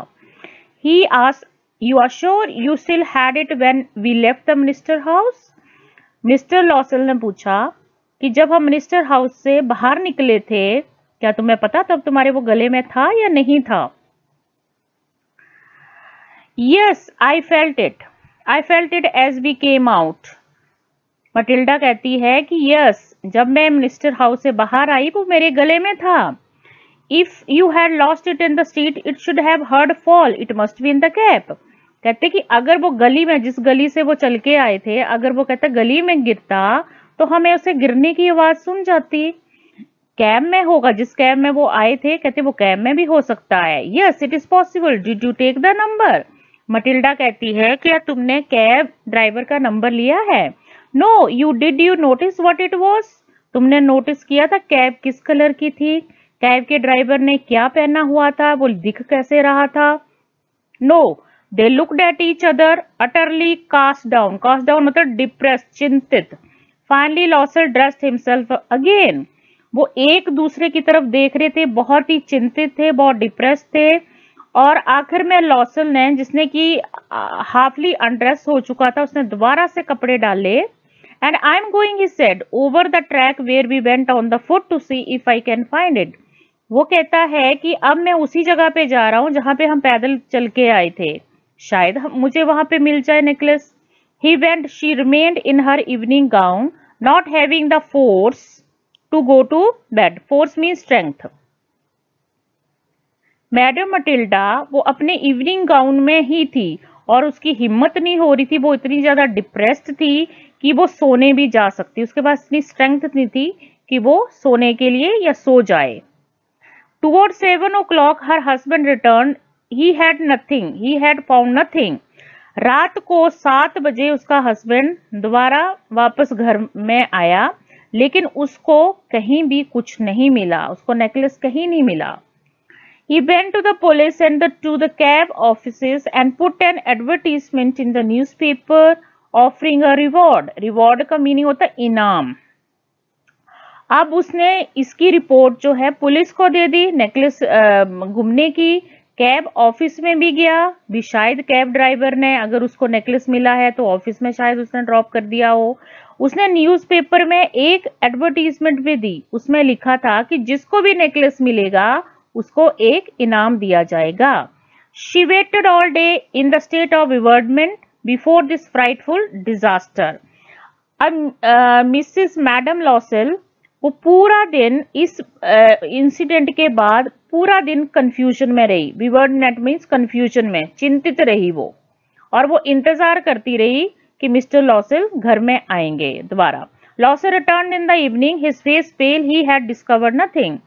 [SPEAKER 1] He us you are sure you still had it when we left the minister house mister Loisel ने पूछा कि जब हम मिनिस्टर हाउस से बाहर निकले थे, क्या तुम्हें पता तब तुम्हारे वो गले में था या नहीं था? Yes I felt it I felt it as we came out Matilda कहती है कि यस जब मैं मिनिस्टर हाउस से बाहर आई, वो मेरे गले में था। If you had lost it in the street it should have heard fall it must be in the cab कहते कि अगर वो गली में, जिस गली से वो चल के आए थे, अगर वो कहता गली में गिरता तो हमें उसे गिरने की आवाज़ सुन जाती। कैब में होगा, जिस कैब में वो आए थे, कहते वो कैब में भी हो सकता है। Yes it is possible did you take the number Matilda कहती है क्या तुमने कैब ड्राइवर का नंबर लिया है? No you did you notice what it was तुमने नोटिस किया था कैब किस कलर की थी? कैब के ड्राइवर ने क्या पहना हुआ था? वो दिख कैसे रहा था? No they looked at each other utterly cast down cast down मतलब डिप्रेस चिंतित। Finally Loisel dressed himself again वो एक दूसरे की तरफ़ देख रहे थे, बहुत ही चिंतित थे, बहुत डिप्रेस थे। और आखिर में लॉसल ने जिसने कि हाफली अनड्रेस हो चुका था, उसने दोबारा से कपड़े डाले। And I am going he said over the track where we went on the foot to see if I can find it वो कहता है कि अब मैं उसी जगह पे जा रहा हूँ जहाँ पे हम पैदल चल के आए थे। शायद मुझे वहाँ पे मिल जाए necklace he went she remained in her evening gown not having the force to go to bed force mean strength madam Matilda वो अपने इवनिंग गाउन में ही थी और उसकी हिम्मत नहीं हो रही थी, वो इतनी ज़्यादा डिप्रेस्ड थी कि वो सोने भी जा सकती। उसके पास इतनी स्ट्रेंथ नहीं थी कि वो सोने के लिए या सो जाए। Toward seven o'clock her husband return he had nothing he had found nothing रात को सात बजे उसका हस्बैंड दोबारा वापस घर में आया, लेकिन उसको कहीं भी कुछ नहीं मिला। उसको नेकलेस कहीं नहीं मिला। He went to the police and the, to the cab offices and put an advertisement in the newspaper offering a reward. Reward का मीनिंग होता है इनाम अब उसने इसकी रिपोर्ट जो है पुलिस को दे दी नेकलेस घूमने की कैब ऑफ़िस में भी गया भी शायद कैब ड्राइवर ने अगर उसको नेकलेस मिला है तो ऑफ़िस में शायद उसने ड्रॉप कर दिया हो उसने न्यूज़पेपर में एक एडवर्टीजमेंट भी दी उसमें लिखा था कि जिसको भी नेकलेस मिलेगा उसको एक इनाम दिया जाएगा। She waited all day in the state of bewilderment before this frightful disaster अब मिसिस मैडम लॉसेल वो पूरा दिन इस इंसिडेंट के बाद पूरा दिन कंफ्यूजन में रही। विवर्ड नेट मीन्स कंफ्यूजन में, चिंतित रही वो। और वो इंतज़ार करती रही कि मिस्टर लॉसेल घर में आएँगे दोबारा। Loisel return in the evening his face pale he had discovered nothing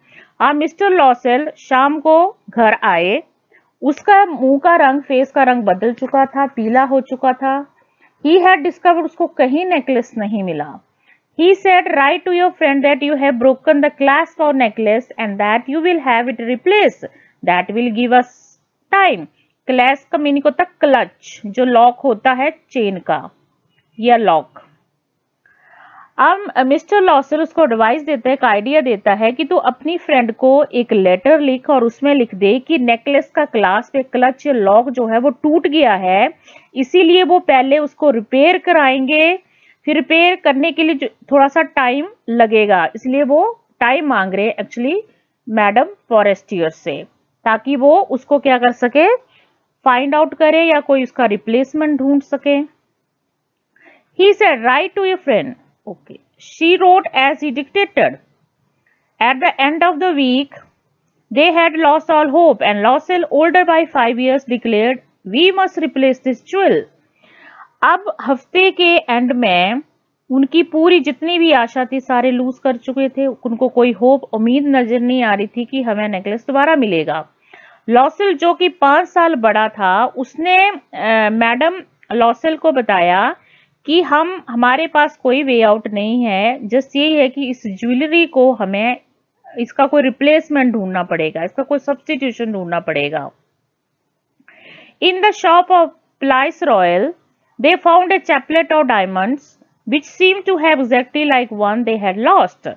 [SPEAKER 1] अब मिस्टर लॉसेल शाम को घर आए उसका मुँह का रंग फेस का रंग बदल चुका था पीला हो चुका था ही हैड डिस्कवर्ड उसको कहीं नेकलेस नहीं मिला he said write to your friend that you have broken the clasp of necklace and that you will have it replaced that will give us time clasp का मीनिंग होता है क्लच जो लॉक होता है चेन का या लॉक अब मिस्टर लॉसर उसको एडवाइस देता है, एक आइडिया देता है कि तू अपनी फ्रेंड को एक लेटर लिख और उसमें लिख दे कि नेकलेस का क्लास पे क्लच लॉक जो है वो टूट गया है। इसीलिए वो पहले उसको रिपेयर कराएँगे। फिर रिपेयर करने के लिए थोड़ा सा टाइम लगेगा। इसलिए वो टाइम मांग रहे एक्चुअली मैडम फॉरेस्टियर से। ताकि वो उसको क्या कर सके फाइंड आउट करे या कोई उसका रिप्लेसमेंट ढूंढ सके। He said write to your friend Okay. She wrote as he dictated. At the end of the week, they had lost all hope and Lossell, older by five years, declared, we must replace this jewel अब हफ़्ते के एंड में उनकी पूरी जितनी भी आशा थी सारे लूज कर चुके थे उनको कोई होप उम्मीद नज़र नहीं आ रही थी कि हमें नेकलेस दोबारा मिलेगा लॉसल जो कि पाँच साल बड़ा था उसने मैडम लॉसल को बताया कि हम, हमारे पास कोई वे आउट नहीं है। जस्ट यही है कि इस ज्वेलरी को हमें, इसका कोई रिप्लेसमेंट ढूंढना पड़ेगा, इसका कोई सब्सटीट्यूशन ढूंढना पड़ेगा। In the shop of Palais Royal they found a chaplet of diamonds which seemed to have exactly like one they had lost.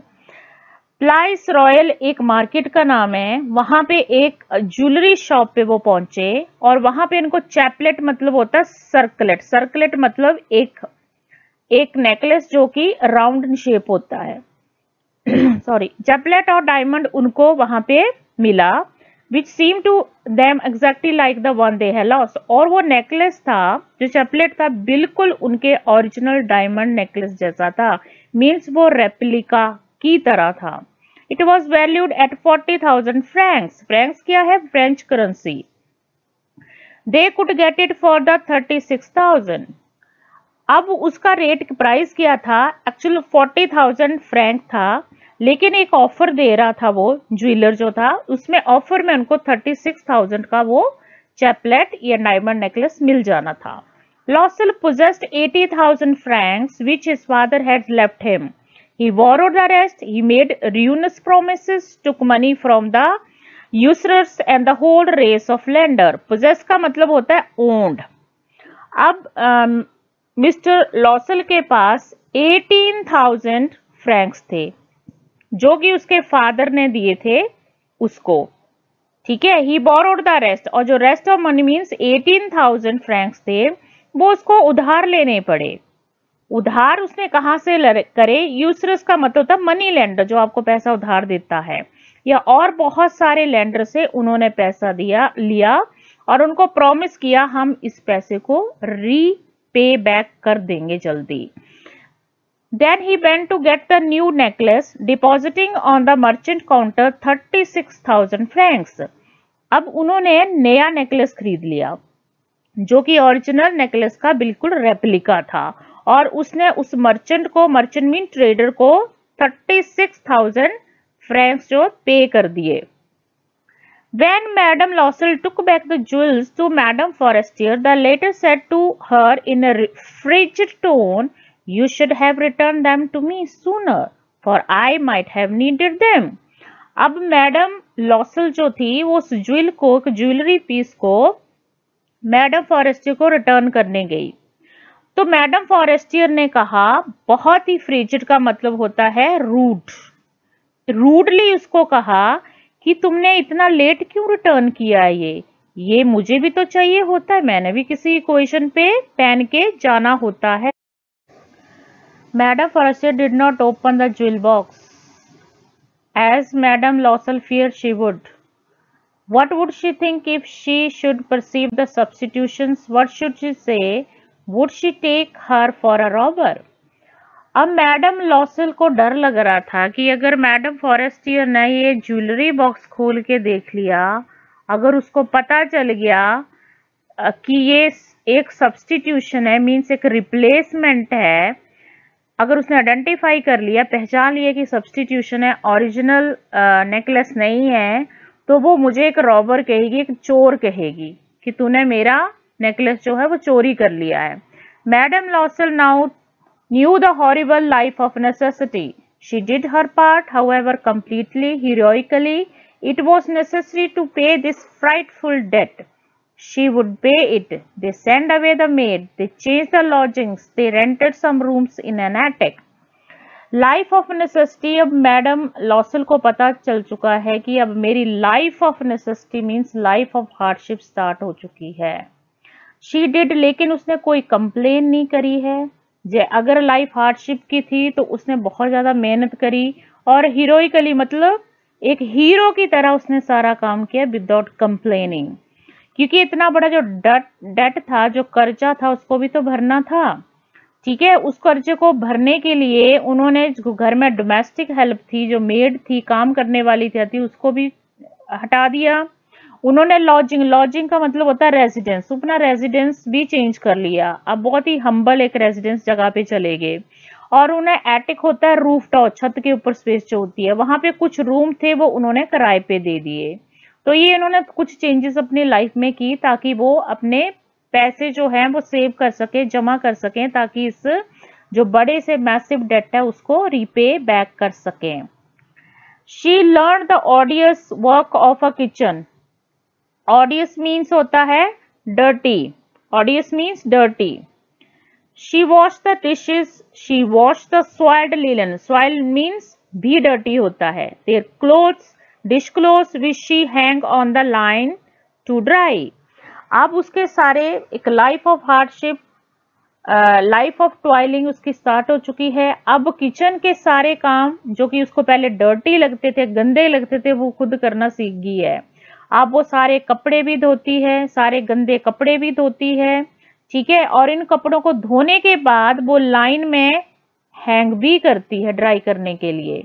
[SPEAKER 1] Palais Royal एक मार्केट का नाम है। वहाँ पे एक ज्वेलरी शॉप पे वो पहुँचे और वहाँ पे इनको चैपलेट मतलब होता है सर्कलेट सर्कलेट मतलब एक एक नेकलेस जो कि राउंड शेप होता है। सॉरी चैपलेट और डायमंड उनको वहाँ पे मिला which seem to them exactly like the one they had lost और वो नेकलेस था, जो चपलेट था, बिल्कुल उनके ओरिजिनल डायमंड नेकलेस जैसा था। मीन्स वो रेप्लिका की तरह था। It was valued at forty thousand francs francs क्या है? French currency they could get it for the thirty six thousand अब उसका रेट प्राइस क्या था? एक्चुअल फोर्टी थाउज़ेंड फ्रेंक था लेकिन एक ऑफ़र दे रहा था वो ज्वेलर जो था उसमें ऑफ़र में उनको 36,000 का वो चैपलेट या डायमंड नेकलेस मिल जाना था। Loisel possessed 80,000 thousand franc which his father had left him he war the rest he made ruinous promise took money from the usurers and the whole race of lenders possessed का मतलब होता है ओन्ड अब um, मिस्टर लॉसल के पास एटीन थाउज़ेंड फ्रैंक्स थे। जो कि उसके फादर ने दिए थे, उसको। ठीक है? ही बोरोड द रेस्ट और जो rest of money means eighteen thousand francs थे, वो उसको उधार लेने पड़े। उधार उसने कहा से करे? यूसरस का मतलब था मनी लेंडर जो आपको पैसा उधार देता है। या और बहुत सारे लेंडर से उन्होंने पैसा दिया, लिया, और उनको प्रॉमिस किया, हम इस पैसे को री पे बैक कर देंगे जल्दी Then he went to get the new necklace, depositing on the merchant counter 36,000 francs. अब उन्होंने नया नेकलेस खरीद लिया जो कि ओरिजिनल नेकलेस का बिल्कुल रेप्लिका था और उसने उस मर्चेंट को मर्चेंट मीन ट्रेडर को 36,000 फ्रैंक्स जो पे कर दिए When Madame Lossell took back the jewels to Madame Forestier, the latter said to her in a frigid tone, You should have returned them to me sooner, for I might have needed them. अब मैडम लॉसल जो थी वो उस ज्वेल को ज्वेलरी पीस को मैडम फॉरेस्टियर को रिटर्न करने गई तो मैडम फॉरेस्टियर ने कहा बहुत ही फ्रिजिड का मतलब होता है रूड रूडली उसको कहा कि तुमने इतना लेट क्यों रिटर्न किया ये? ये मुझे भी तो चाहिए होता है। मैंने भी किसी इक्वेशन पे पहन के जाना होता है। Madame Forestier did not open the jewel box as Madame Loisel fear she would what would she think if she should perceive the what should she say would she take her for a robber अब मैडम लॉसल को डर लग रहा था कि अगर मैडम फॉरेस्टियर ने ये ज्वेलरी बॉक्स खोल के देख लिया, अगर उसको पता चल गया कि ये एक सब्सटीट्यूशन है मीन्स एक रिप्लेसमेंट है, अगर उसने आइडेंटिफाई कर लिया, पहचान लिया कि सब्सटीट्यूशन है ओरिजिनल नेकलेस नहीं है तो वो मुझे एक रॉबर कहेगी, एक चोर कहेगी कि तूने मेरा नेकलेस जो है वो चोरी कर लिया है। Madam Loisel now the horrible life of necessity she did her part however completely heroically it was necessary to pay this frightful debt She would pay it. They sent away the maid. They changed the lodgings. They rented some rooms in an attic. Life of necessity अब मैडम लॉसल को पता चल चुका है कि अब मेरी life of necessity means life of hardship start हो चुकी है शी डिड लेकिन उसने कोई कंप्लेन नहीं करी है जे, अगर लाइफ हार्डशिप की थी तो उसने बहुत ज़्यादा मेहनत करी और हीरोइकली मतलब एक हीरो की तरह उसने सारा काम किया विदाउट कंप्लेनिंग क्योंकि इतना बड़ा जो डट डेट था, जो कर्जा था, उसको भी तो भरना था। ठीक है, उस कर्जे को भरने के लिए उन्होंने घर में डोमेस्टिक हेल्प थी, जो मेड थी, काम करने वाली थी, उसको भी हटा दिया। उन्होंने लॉजिंग लॉजिंग का मतलब होता है रेजिडेंस अपना रेजिडेंस भी चेंज कर लिया। अब बहुत ही हम्बल एक रेजिडेंस जगह पे चले गए और उन्हें एटिक होता है रूफ टॉप छत के ऊपर स्पेस जो होती है, वहाँ पे कुछ रूम थे वो उन्होंने किराए पे दे दिए। तो ये इन्होंने कुछ चेंजेस अपनी लाइफ में की ताकि वो अपने पैसे जो हैं वो सेव कर सके, जमा कर सकें, ताकि इस जो बड़े से मैसिव डेट है उसको रीपे बैक कर सकें। She learn the odious work of a kitchen odious means होता है dirty odious means dirty she wash the dishes she wash the soiled linen soiled means भी डर्टी होता है. Their clothes dish cloth which she hang on the line to dry अब उसके सारे एक life of hardship life of toiling उसकी स्टार्ट हो चुकी है. अब किचन के सारे काम जो कि उसको पहले डर्टी लगते थे, गंदे लगते थे, वो खुद करना सीख गई है. अब वो सारे कपड़े भी धोती है, सारे गंदे कपड़े भी धोती है, ठीक है? और इन कपड़ों को धोने के बाद वो लाइन में हैंग भी करती है ड्राई करने के लिए।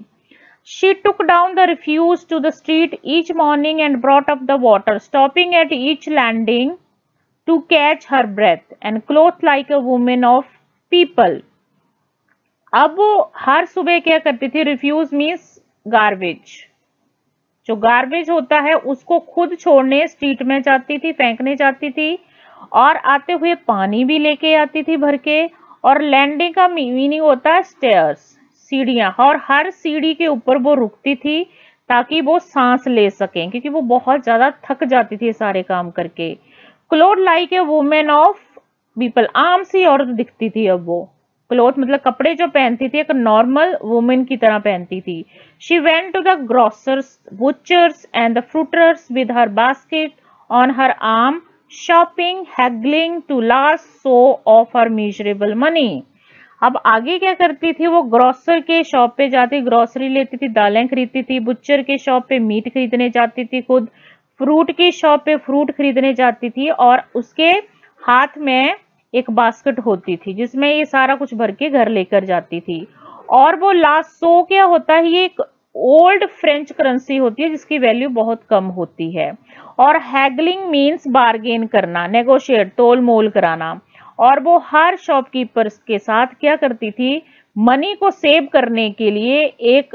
[SPEAKER 1] She took down the refuse to the street each morning and brought up the water stopping at each landing to catch her breath and clothed like a woman of people. अब वो हर सुबह क्या करती थी? रिफ्यूज मीन्स गार्बेज जो गार्बेज होता है, उसको खुद छोड़ने स्ट्रीट में जाती थी, फेंकने जाती थी और आते हुए पानी भी लेके आती थी भर के और लैंडिंग का मीनिंग होता है स्टेयर्स सीढ़ियाँ और हर सीढ़ी के ऊपर वो रुकती थी ताकि वो सांस ले सकें, क्योंकि वो बहुत ज़्यादा थक जाती थी सारे काम करके। Clothed like a woman of people आम सी औरत दिखती थी अब वो। क्लोथ मतलब कपड़े जो पहनती थी, एक नॉर्मल वुमेन की तरह पहनती थी। She went to the grocers butchers and the fruiterers with her basket on her arm shopping haggling to last sou of her miserable money अब आगे क्या करती थी, वो ग्रोसर के शॉप पे जाती ग्रोसरी लेती थी, दालें खरीदती थी बुच्चर के शॉप पे मीट खरीदने जाती थी, खुद फ्रूट की शॉप पे फ्रूट खरीदने जाती थी और उसके हाथ में एक बास्केट होती थी, जिसमें ये सारा कुछ भर के घर लेकर जाती थी। और वो लास्ट सो क्या होता है, ये एक ओल्ड फ्रेंच करेंसी होती है, जिसकी वैल्यू बहुत कम होती है। और हैगलिंग मीन्स बार्गेन करना नेगोशिएट तोल मोल कराना। और वो हर शॉपकीपर के साथ क्या करती थी मनी को सेव करने के लिए एक,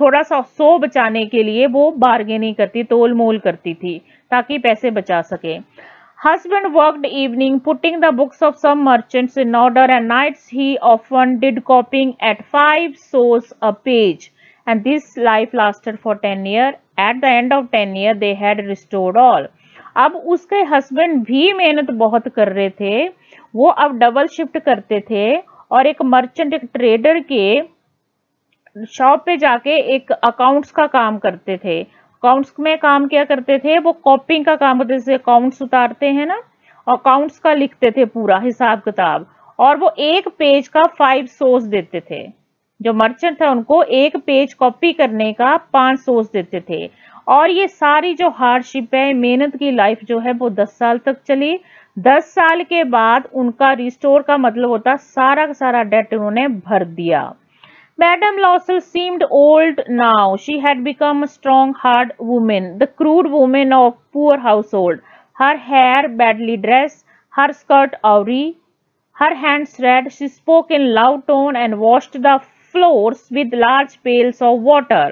[SPEAKER 1] थोड़ा सा सो बचाने के लिए वो बार्गेनिंग करती तोल मोल करती थी, ताकि पैसे बचा सके। Husband worked evening putting the books of some merchants in order and nights he often did copying at five sous a page and this life lasted for ten year at the end of ten year they had restored all अब उसके हस्बैंड भी मेहनत बहुत कर रहे थे। वो अब डबल शिफ्ट करते थे और एक मर्चेंट एक ट्रेडर के शॉप पे जाके एक अकाउंट्स का काम करते थे। अकाउंट्स में काम क्या करते थे, वो कॉपिंग का काम करते जैसे अकाउंट्स उतारते हैं ना अकाउंट्स का लिखते थे पूरा हिसाब किताब, और वो एक पेज का फाइव सोर्स देते थे। जो मर्चेंट था, उनको एक पेज कॉपी करने का पाँच सोर्स देते थे। और ये सारी जो हार्डशिप है, मेहनत की लाइफ जो है, वो दस साल तक चली। दस साल के बाद उनका रिस्टोर का मतलब होता, सारा का सारा डेट उन्होंने भर दिया। Madame Lossell seemed old now. She had become a strong, hard woman, the crude woman of poor household. Her hair badly dressed, her skirt awry, her hands red. She spoke in loud tone and washed the floors with large pails of water.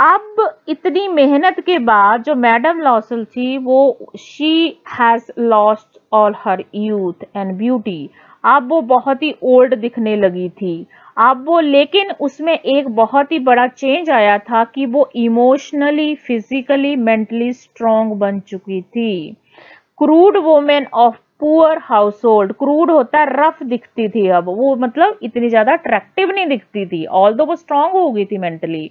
[SPEAKER 1] अब इतनी मेहनत के बाद जो मैडम लॉसल थी वो she has lost all her youth and beauty अब वो बहुत ही ओल्ड दिखने लगी थी अब वो, लेकिन उसमें एक बहुत ही बड़ा चेंज आया था कि वो इमोशनली फिजिकली मेंटली स्ट्रांग बन चुकी थी। Crude women of poor household crude होता है रफ दिखती थी अब। वो मतलब इतनी ज़्यादा अट्रैक्टिव नहीं दिखती थी ऑल दो वो स्ट्रांग हो गई थी mentally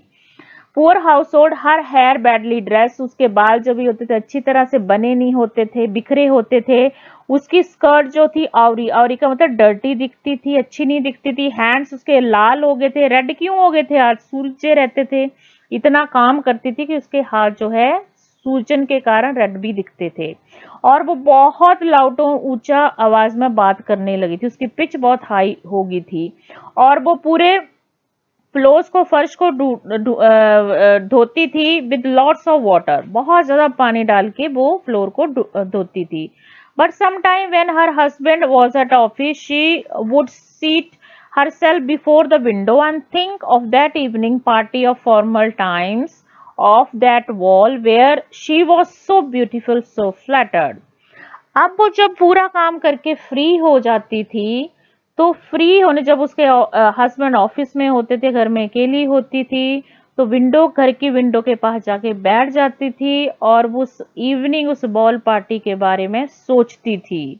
[SPEAKER 1] poor household her hair badly dress उसके बाल जो भी होते थे, अच्छी तरह से बने नहीं होते थे, बिखरे होते थे उसकी स्कर्ट जो थी आवरी आवरी का मतलब डर्टी दिखती थी, अच्छी नहीं दिखती थी हैंड्स उसके लाल हो गए थे रेड क्यों हो गए थे आज सूरजे रहते थे। इतना काम करती थी कि उसके हाथ जो है, सूजन के कारण रेड भी दिखते थे। और वो बहुत लाउटों, ऊँचा आवाज़ में बात करने लगी थी। उसकी पिच बहुत हाई हो गई थी। और वो पूरे फ्लोर्स को, फर्श को धोती थी विद लॉट्स ऑफ़ वाटर बहुत ज़्यादा पानी डाल के वो फ्लोर को धोती थी। But समाइम when her husband was at office she would seat herself before the window and think of that evening party of formal times of that wall where she was so beautiful so flattered अब वो जब पूरा काम करके फ्री हो जाती थी तो फ्री होने जब उसके हस्बैंड ऑफ़िस में होते थे घर में अकेली होती थी तो विंडो घर की विंडो के पास जाके बैठ जाती थी और उस इवनिंग उस बॉल पार्टी के बारे में सोचती थी।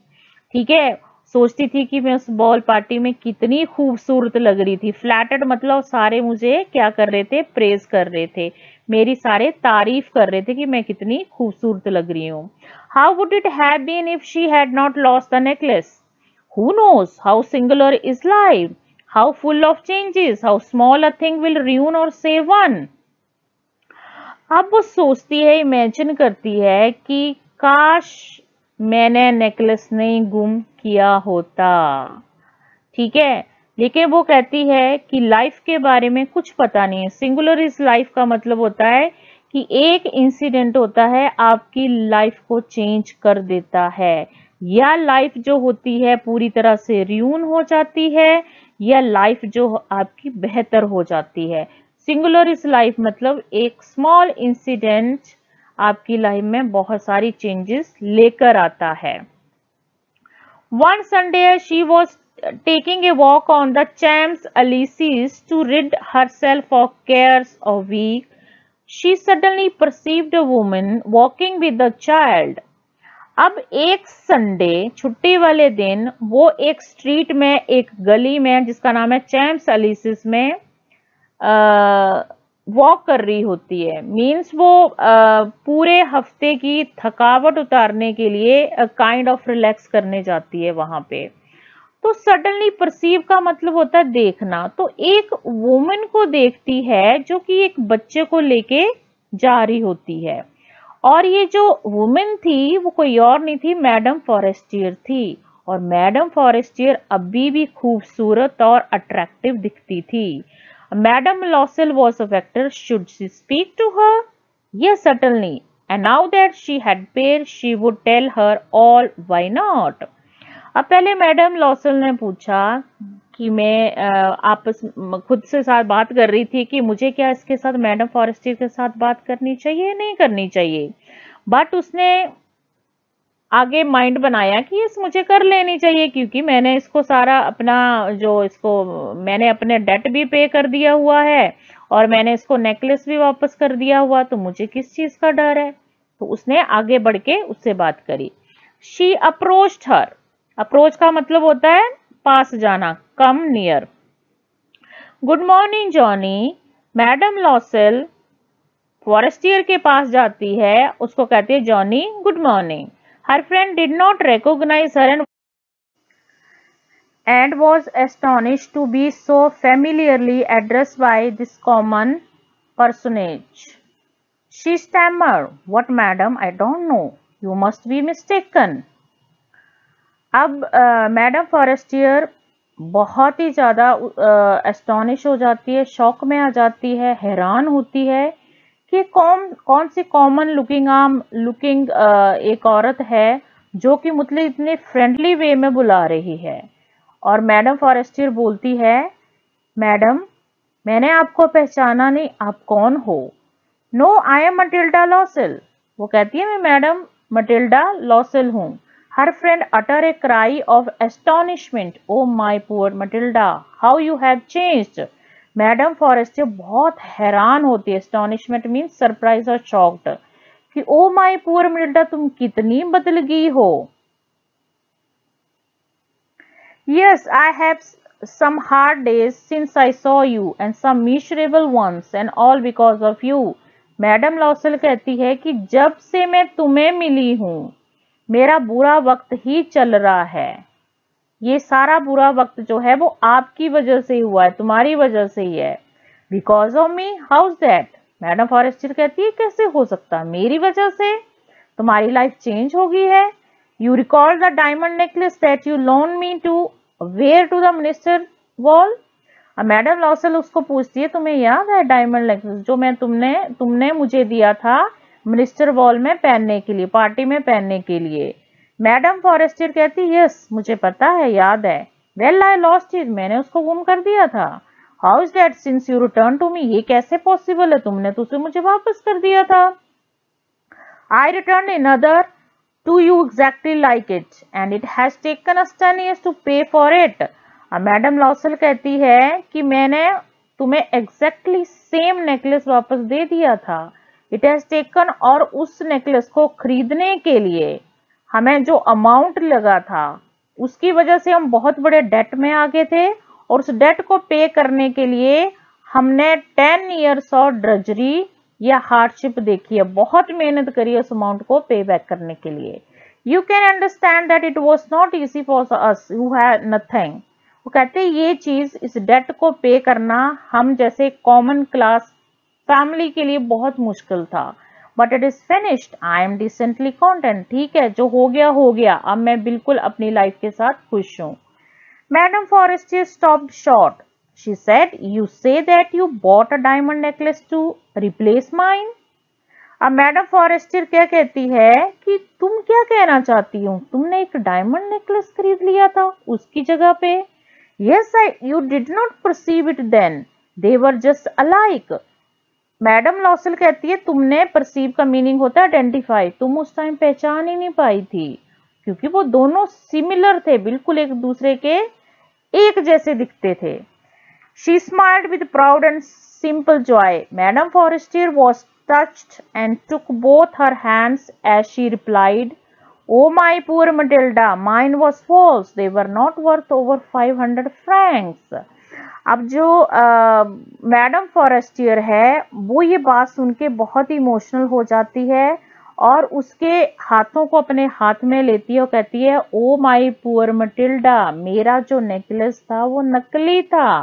[SPEAKER 1] ठीक है? सोचती थी कि मैं उस बॉल पार्टी में कितनी खूबसूरत लग रही थी। फ्लैटेड मतलब सारे मुझे क्या कर रहे थे? प्रेज कर रहे थे। मेरी सारे तारीफ़ कर रहे थे कि मैं कितनी खूबसूरत लग रही हूँ। How would it have been if she had not lost the necklace Who knows? How singular is life? How full of changes? How small a thing will ruin or save one? अब वो सोचती है इमेजिन करती है कि, काश मैंने नेकलेस नहीं गुम किया होता ठीक है लेकिन वो कहती है कि लाइफ के बारे में कुछ पता नहीं है सिंगुलर इस लाइफ का मतलब होता है कि एक इंसिडेंट होता है, आपकी लाइफ को चेंज कर देता है या लाइफ जो होती है, पूरी तरह से रियून हो जाती है या लाइफ जो आपकी बेहतर हो जाती है। सिंगुलर इस लाइफ मतलब एक स्मॉल इंसिडेंट आपकी लाइफ में बहुत सारी चेंजेस लेकर आता है। One Sunday she was taking a walk on the Champs Elysees to rid herself of cares of week she suddenly perceived a woman walking with the child अब एक संडे छुट्टी वाले दिन वो एक स्ट्रीट में एक गली में जिसका नाम है चैम्स अलिसिस में वॉक कर रही होती है। मींस वो आ, पूरे हफ़्ते की थकावट उतारने के लिए काइंड ऑफ़ रिलैक्स करने जाती है वहाँ पे। तो सडनली परसीव का मतलब होता है देखना। तो एक वुमेन को देखती है जो कि एक बच्चे को लेके जा रही होती है। और ये जो वुमेन थी, वो कोई और नहीं थी मैडम फॉरेस्टियर थी। और मैडम फॉरेस्टियर अभी भी खूबसूरत और अट्रैक्टिव दिखती थी। मैडम लॉसल वॉज़ अ vector should she speak to her yes, certainly. And now that she had paid she would tell her all, why not? अब पहले मैडम लॉसल ने पूछा कि मैं आपस खुद से साथ बात कर रही थी कि मुझे क्या इसके साथ मैडम फॉरेस्टी के साथ बात करनी चाहिए नहीं करनी चाहिए। बट उसने आगे माइंड बनाया कि इस मुझे कर लेनी चाहिए क्योंकि मैंने इसको सारा अपना जो इसको, मैंने अपने डेट भी पे कर दिया हुआ है और मैंने इसको नेकलेस भी वापस कर दिया हुआ तो मुझे किस चीज़ का डर है? तो उसने आगे बढ़ के उससे बात करी। शी अप्रोच हर अप्रोच का मतलब होता है पास जाना come near good morning Jeanne madam Loisel Forestier के पास जाती है, उसको कहती है Jeanne good morning her friend did not recognise her and and was astonish to be so familiarly address by this common personage she stammer what madam I don't know you must be mistaken अब मैडम फॉरेस्टियर बहुत ही ज़्यादा एस्टोनिश हो जाती है शौक में आ जाती है, हैरान होती है कि कौन कौन सी कॉमन लुकिंग आम लुकिंग एक औरत है जो कि मतलब इतने फ्रेंडली वे में बुला रही है। और मैडम फॉरेस्टियर बोलती है, मैडम, मैंने आपको पहचाना नहीं, आप कौन हो? No I am Matilda Loisel वो कहती है, मैं मैडम मटिल्डा लॉसिल हूँ। Her friend uttered a cry of astonishment. Oh my poor Matilda, how you have changed. Madam Forestier बहुत हैरान होती है एस्टोनिशमेंट मीन सरप्राइज़ और शॉक्ड कि ओ माय पुअर मिल्डा तुम कितनी बदल गई हो yes i have some hard days since i saw you and some miserable ones and all because of you madam Loisel कहती है कि जब से मैं तुम्हें मिली हूँ मेरा बुरा वक्त ही चल रहा है। ये सारा बुरा वक्त जो है वो आपकी वजह से हुआ है, तुम्हारी वजह से ही है। Because of me how's that madam Forestier कहती है, कैसे हो सकता मेरी वजह से? तुम्हारी लाइफ चेंज हो गई है। You record the diamond necklace that you loan me to wear to the minister ball madam Loisel उसको पूछती है, तुम्हें याद है डायमंड नेकलेस जो मैं तुमने तुमने मुझे दिया था? मिनिस्टर बॉल में पहनने के लिए, पार्टी में पहनने के लिए। मैडम फॉरेस्टियर कहती, यस, मुझे पता है, याद है। वेल आई लॉस्ट इट मैंने उसको गुम कर दिया था। How is that since you return to me ये कैसे पॉसिबल है? तुमने तो उसे मुझे वापस कर दिया था। I return another to you exactly like it and it has taken us ten years to pay for it madam Loisel कहती है कि मैंने तुम्हें एग्जैक्टली सेम नेकलेस वापस दे दिया था। इट हैज़ टेकन और उस नेकलेस को खरीदने के लिए हमें जो अमाउंट लगा था, उसकी वजह से हम बहुत बड़े डेट में आ गए थे और उस डेट को पे करने के लिए हमने टेन ईयर्स और ड्रजरी या हार्डशिप देखी है, बहुत मेहनत करी है उस अमाउंट को पे बैक करने के लिए। You can understand that it was not easy for us you have nothing वो कहते हैं, ये चीज़ इस डेट को पे करना हम जैसे कॉमन क्लास फैमिली के लिए बहुत मुश्किल था। But it is finished I am decently content ठीक है, जो हो गया हो गया। अब मैं बिल्कुल अपनी लाइफ के साथ खुश हूँ। Madam Forestier stop short she said you say that you bought a diamond necklace to replace mine अब मैडम फॉरेस्टियर क्या कहती है कि तुम क्या कहना चाहती हो? तुमने एक डायमंड नेकलेस खरीद लिया था उसकी जगह पे? Yes I you did not perceive it then they were just alike madam Loisel कहती है तुमने परसीव का मीनिंग होता है आइडेंटिफाई तुम उस टाइम पहचान ही नहीं पाई थी क्योंकि वो दोनों सिमिलर थे बिल्कुल एक दूसरे के एक जैसे दिखते थे she smiled with proud and simple joy madam Forestier was touched and took both her hands as she replied, Oh my poor Matilda, mine was false. They were not worth over 500 francs. अब जो मैडम फॉरेस्टियर है, वो ये बात सुन के बहुत इमोशनल हो जाती है और उसके हाथों को अपने हाथ में लेती है और कहती है, ओ माई पुअर मटिल्डा, मेरा जो नेकलेस था वो नकली था,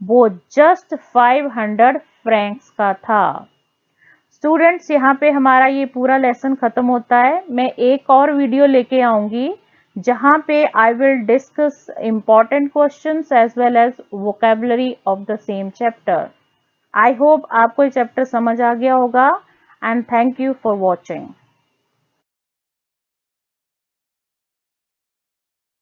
[SPEAKER 1] वो जस्ट 500 फ्रैंक्स का था। स्टूडेंट्स, यहाँ पे हमारा ये पूरा लेसन खत्म होता है। मैं एक और वीडियो लेके आऊँगी। जहाँ पे I will discuss important question as well as vocabulary of the same chapter I hope आपको ये चैप्टर समझ आ गया होगा and thank you for watching